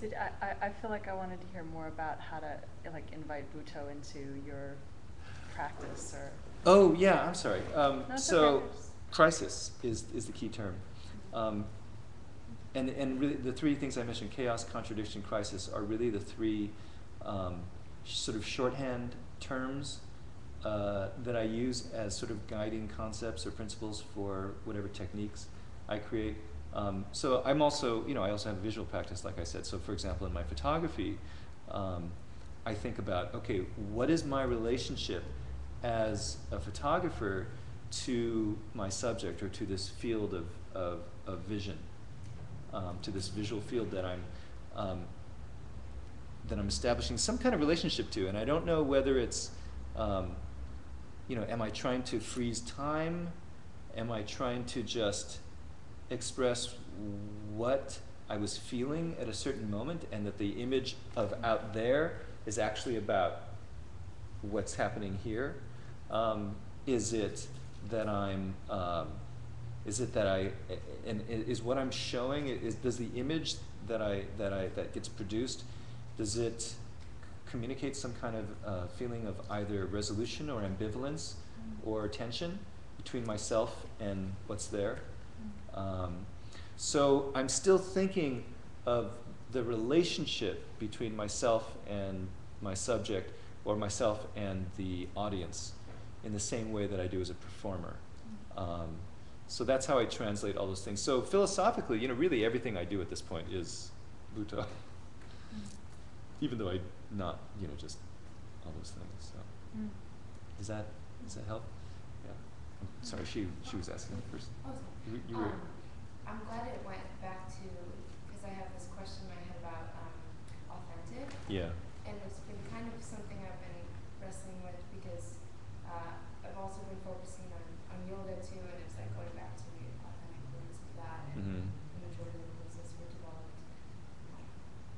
Did I, I, I feel like I wanted to hear more about how to like invite Butoh into your practice or. Oh yeah, I'm sorry. Um, No, so okay. crisis is is the key term, um, and and really the three things I mentioned: chaos, contradiction, crisis, are really the three um, sh- sort of shorthand terms uh, that I use as sort of guiding concepts or principles for whatever techniques I create. Um, so I'm also, you know, I also have visual practice, like I said. So for example, in my photography, um, I think about, okay, what is my relationship as a photographer to my subject or to this field of, of, of vision, um, to this visual field that I'm, um, that I'm establishing some kind of relationship to. And I don't know whether it's, um, you know, am I trying to freeze time? Am I trying to just express what I was feeling at a certain moment and that the image of out there is actually about what's happening here? Um, is it that I'm, um, is it that I, and is what I'm showing, is, does the image that I, that I, that gets produced, does it communicate some kind of uh, feeling of either resolution or ambivalence or tension between myself and what's there? Um, so I'm still thinking of the relationship between myself and my subject, or myself and the audience, in the same way that I do as a performer. Um, so that's how I translate all those things. So philosophically, you know, really everything I do at this point is Butoh, even though I not, you know, just all those things. So Mm. does that does that help? Yeah. I'm sorry, she she was asking first. Oh, You, you were. um, I'm glad it went back to, because I have this question in my head about um, authentic. Yeah. And it's been kind of something I've been wrestling with because uh, I've also been focusing on, on yoga too, and it's like going back to the authentic roots of that. And Mhm. the majority of the business were developed um,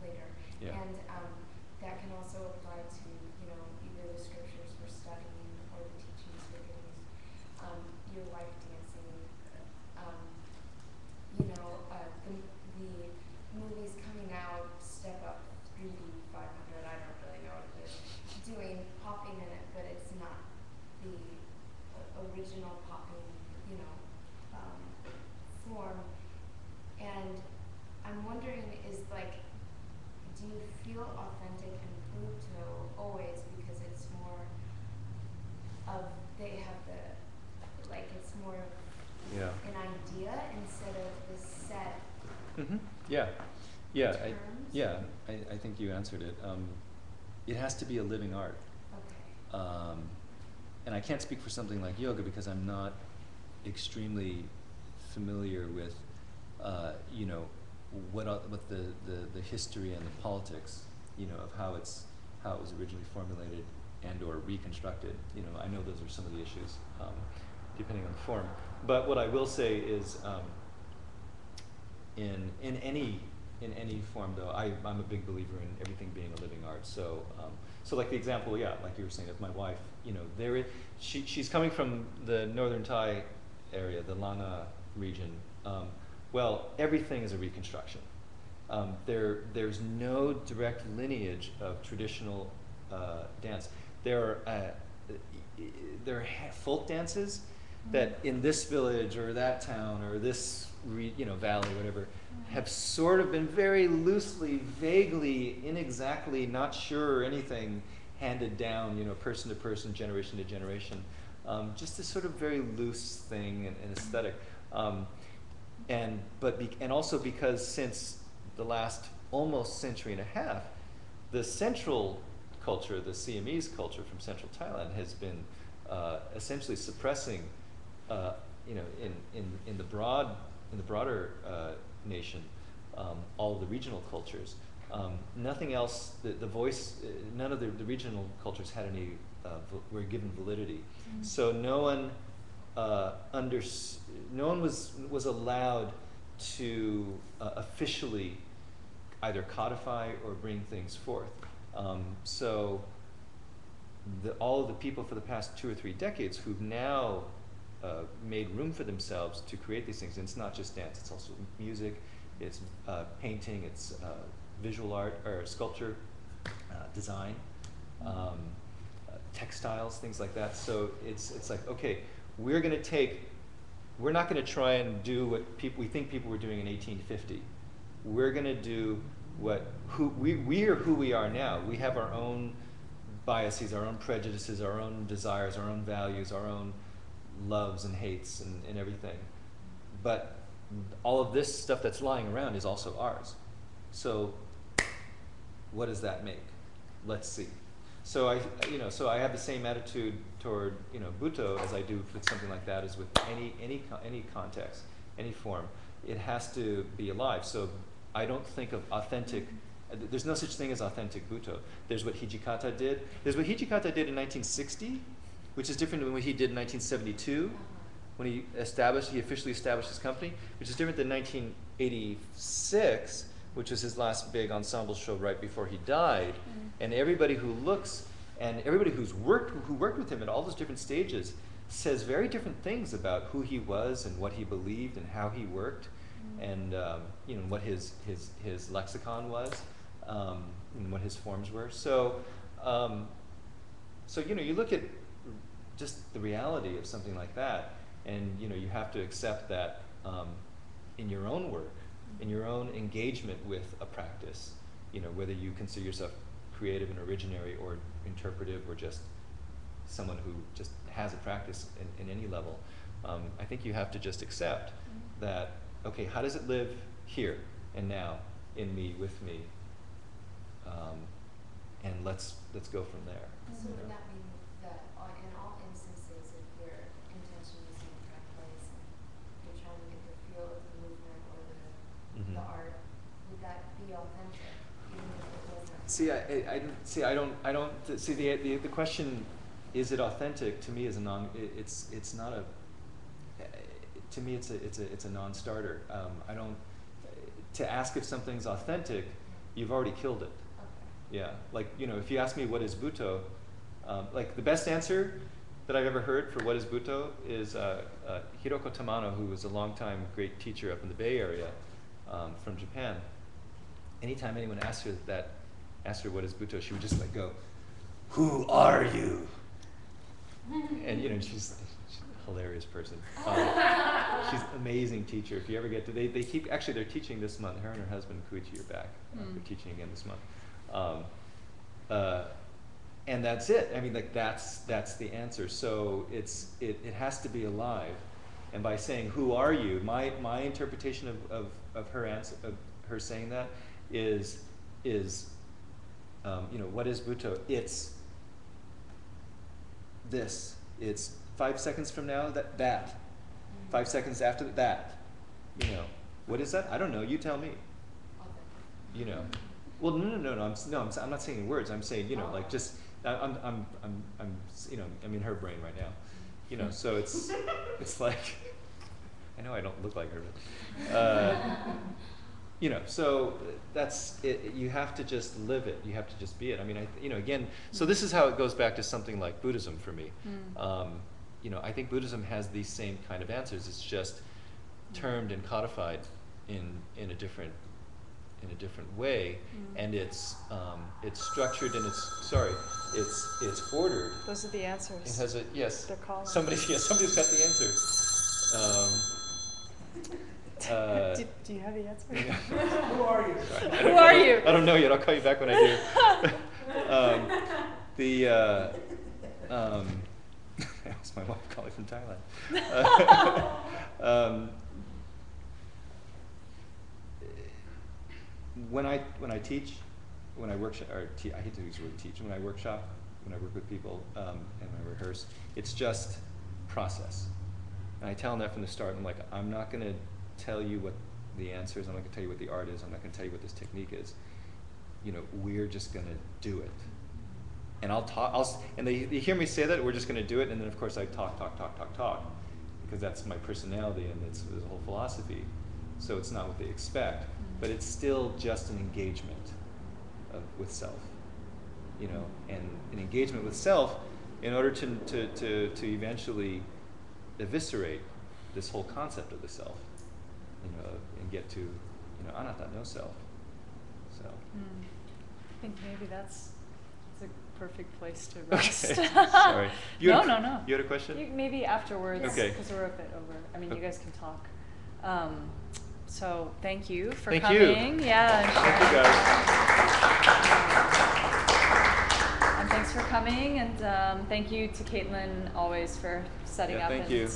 later. Yeah. And um, that can also apply to, you know, either the scriptures we're studying or the teachings we're getting. Um, your wife dancing, um, you know, uh, the, the movies coming out, Step Up, 3D, 500, I don't really know what it is, doing popping in it, but it's not the o- original popping, you know, um, form. And I'm wondering, is like, do you feel authentic in Butoh always because it's more of, they have the, like, it's more of Yeah. an idea instead of this set Mm-hmm. Yeah, yeah, I, terms? yeah. I, I think you answered it. Um, it has to be a living art, Okay. um, and I can't speak for something like yoga because I'm not extremely familiar with, uh, you know, what what the, the, the history and the politics, you know, of how it's how it was originally formulated and or reconstructed. You know, I know those are some of the issues, um, depending on the form. But what I will say is. In in any in any form though. I, I'm a big believer in everything being a living art so um, so like the example yeah like you were saying of my wife you know there is, she she's coming from the northern Thai area the Lanna region. Um, well everything is a reconstruction. Um, there there's no direct lineage of traditional uh, dance. There are uh, there are folk dances that in this village or that town or this you know valley whatever have sort of been very loosely vaguely inexactly not sure anything handed down you know person to person generation to generation um, just this sort of very loose thing and, and aesthetic. Um, and but be, and also because since the last almost century and a half the central culture the Siamese culture from central Thailand has been uh, essentially suppressing uh, you know, in, in, in the broad, in the broader uh, nation, um, all of the regional cultures. Um, nothing else, the, the voice, uh, none of the, the regional cultures had any, uh, were given validity. So no one, uh, under, no one was, was allowed to uh, officially either codify or bring things forth. Um, so the, all of the people for the past two or three decades who've now uh, made room for themselves to create these things. And it's not just dance; it's also music, it's uh, painting, it's uh, visual art or sculpture, uh, design, um, textiles, things like that. So it's it's like okay, we're going to take, we're not going to try and do what people we think people were doing in 1850. We're going to do what who we we are who we are now. We have our own biases, our own prejudices, our own desires, our own values, our own loves and hates and, and everything. But all of this stuff that's lying around is also ours. So what does that make? Let's see. So I, you know, so I have the same attitude toward, you know, Butoh as I do with something like that, as with any any any context, any form. It has to be alive. So I don't think of authentic. There's no such thing as authentic Butoh. There's what Hijikata did. There's what Hijikata did in 1960, which is different than what he did in 1972 when he established, he officially established his company, which is different than 1986, which was his last big ensemble show right before he died. And everybody who looks and everybody who's worked who worked with him at all those different stages says very different things about who he was and what he believed and how he worked, and um, you know what his his his lexicon was, um, and what his forms were. So. Um, so you know, you look at just the reality of something like that, and you know, you have to accept that um, in your own work, in your own engagement with a practice, you know, whether you consider yourself creative and originary or interpretive or just someone who just has a practice in, in any level, um, I think you have to just accept that okay, how does it live here and now in me with me, um, and let's let's go from there. So you would know. that mean that all, in all instances, if your intention is in the correct place, and you're trying to get the feel of the movement or the, Mhm. the art, would that be authentic, even if it wasn't? See, I, I, I don't- see, I don't, I don't, th- see, the, the, the question, is it authentic, to me is a non, it, it's, it's not a, eh, to me it's a, it's a, it's a non-starter. Um, I don't, to ask if something's authentic, you've already killed it. Okay. Yeah, like, you know, if you ask me what is Butoh, um, like the best answer that I've ever heard for what is Butoh is uh, uh, Hiroko Tamano, who was a longtime great teacher up in the Bay Area um, from Japan. Anytime anyone asked her that, asked her what is Butoh, she would just like go, "Who are you?" and you know, she's, she's a hilarious person. Um, she's an amazing teacher. If you ever get to, they, they keep actually they're teaching this month. Her and her husband Koichi are back. Uh, Mm. they're teaching again this month. Um, uh, and that's it. I mean, like that's that's the answer. So it's it, it has to be alive. And by saying "Who are you?" my my interpretation of, of, of her answer of her saying that is is um, you know what is Butoh? It's this. It's five seconds from now that that. Five seconds after that. You know what is that? I don't know. You tell me. You know. Well, no, no, no, no. I'm no. I'm, I'm not saying words. I'm saying you know like just I'm I'm I'm I'm you know I'm in her brain right now. You know. So it's it's like I know I don't look like her, but. Uh, you know, so that's it. You have to just live it. You have to just be it. I mean, I, you know, again, so this is how it goes back to something like Buddhism for me. Mm. Um, you know, I think Buddhism has these same kind of answers. It's just termed and codified in in a different in a different way, Mm. and it's um, it's structured and it's sorry, it's it's ordered. Those are the answers. It has a yes. They're calling. Somebody yes, somebody's got the answer. Um, uh, do, do you have the answer? Who are you? Sorry. I Who don't- are I you? I don't know yet. I'll call you back when I do. um, the uh, um, that was my wife calling from Thailand. um, when I when I teach, when I workshop, or te- I hate to use the word teach. When I workshop, when I work with people, um, and I rehearse, it's just process. And I tell them that from the start. I'm like, I'm not going to tell you what the answer is. I'm not going to tell you what the art is. I'm not going to tell you what this technique is. You know, we're just going to do it. And I'll talk. I'll, and they, they hear me say that we're just going to do it. And then of course I talk, talk, talk, talk, talk, because that's my personality and it's there's a whole philosophy. So it's not what they expect, but it's still just an engagement of, with self. You know, and an engagement with self in order to, to, to, to eventually eviscerate this whole concept of the self, you know, and get to, you know, anatta, no self. So. Hmm. I think maybe that's, that's a perfect place to Okay, rest. sorry. You no, no, no. you had a question? You- maybe afterwards, Okay. because we're a bit over. I mean, you guys can talk. Um, so thank you for Thank you. coming. Yeah. and Thank you, guys. And thanks for coming, and um, thank you to Caitlin always for setting Yeah, up thank and you.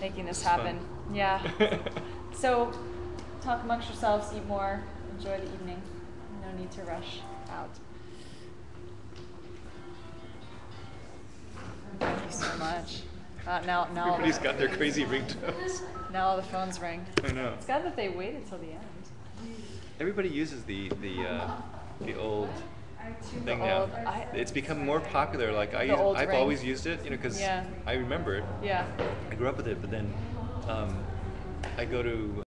making this It's fun. happen. Yeah. so, talk amongst yourselves, eat more, enjoy the evening. No need to rush out. Thank you so much. Uh, now, now, all the- Everybody's got their crazy ringtones. now all the phones ring. I know. It's good that they waited till the end. Everybody uses the the uh, the old thing The now. old- I- it's become more popular. Like I, use, I've ring. always used it, you know, because Yeah. I remember it. Yeah. I grew up with it, but then um, I go to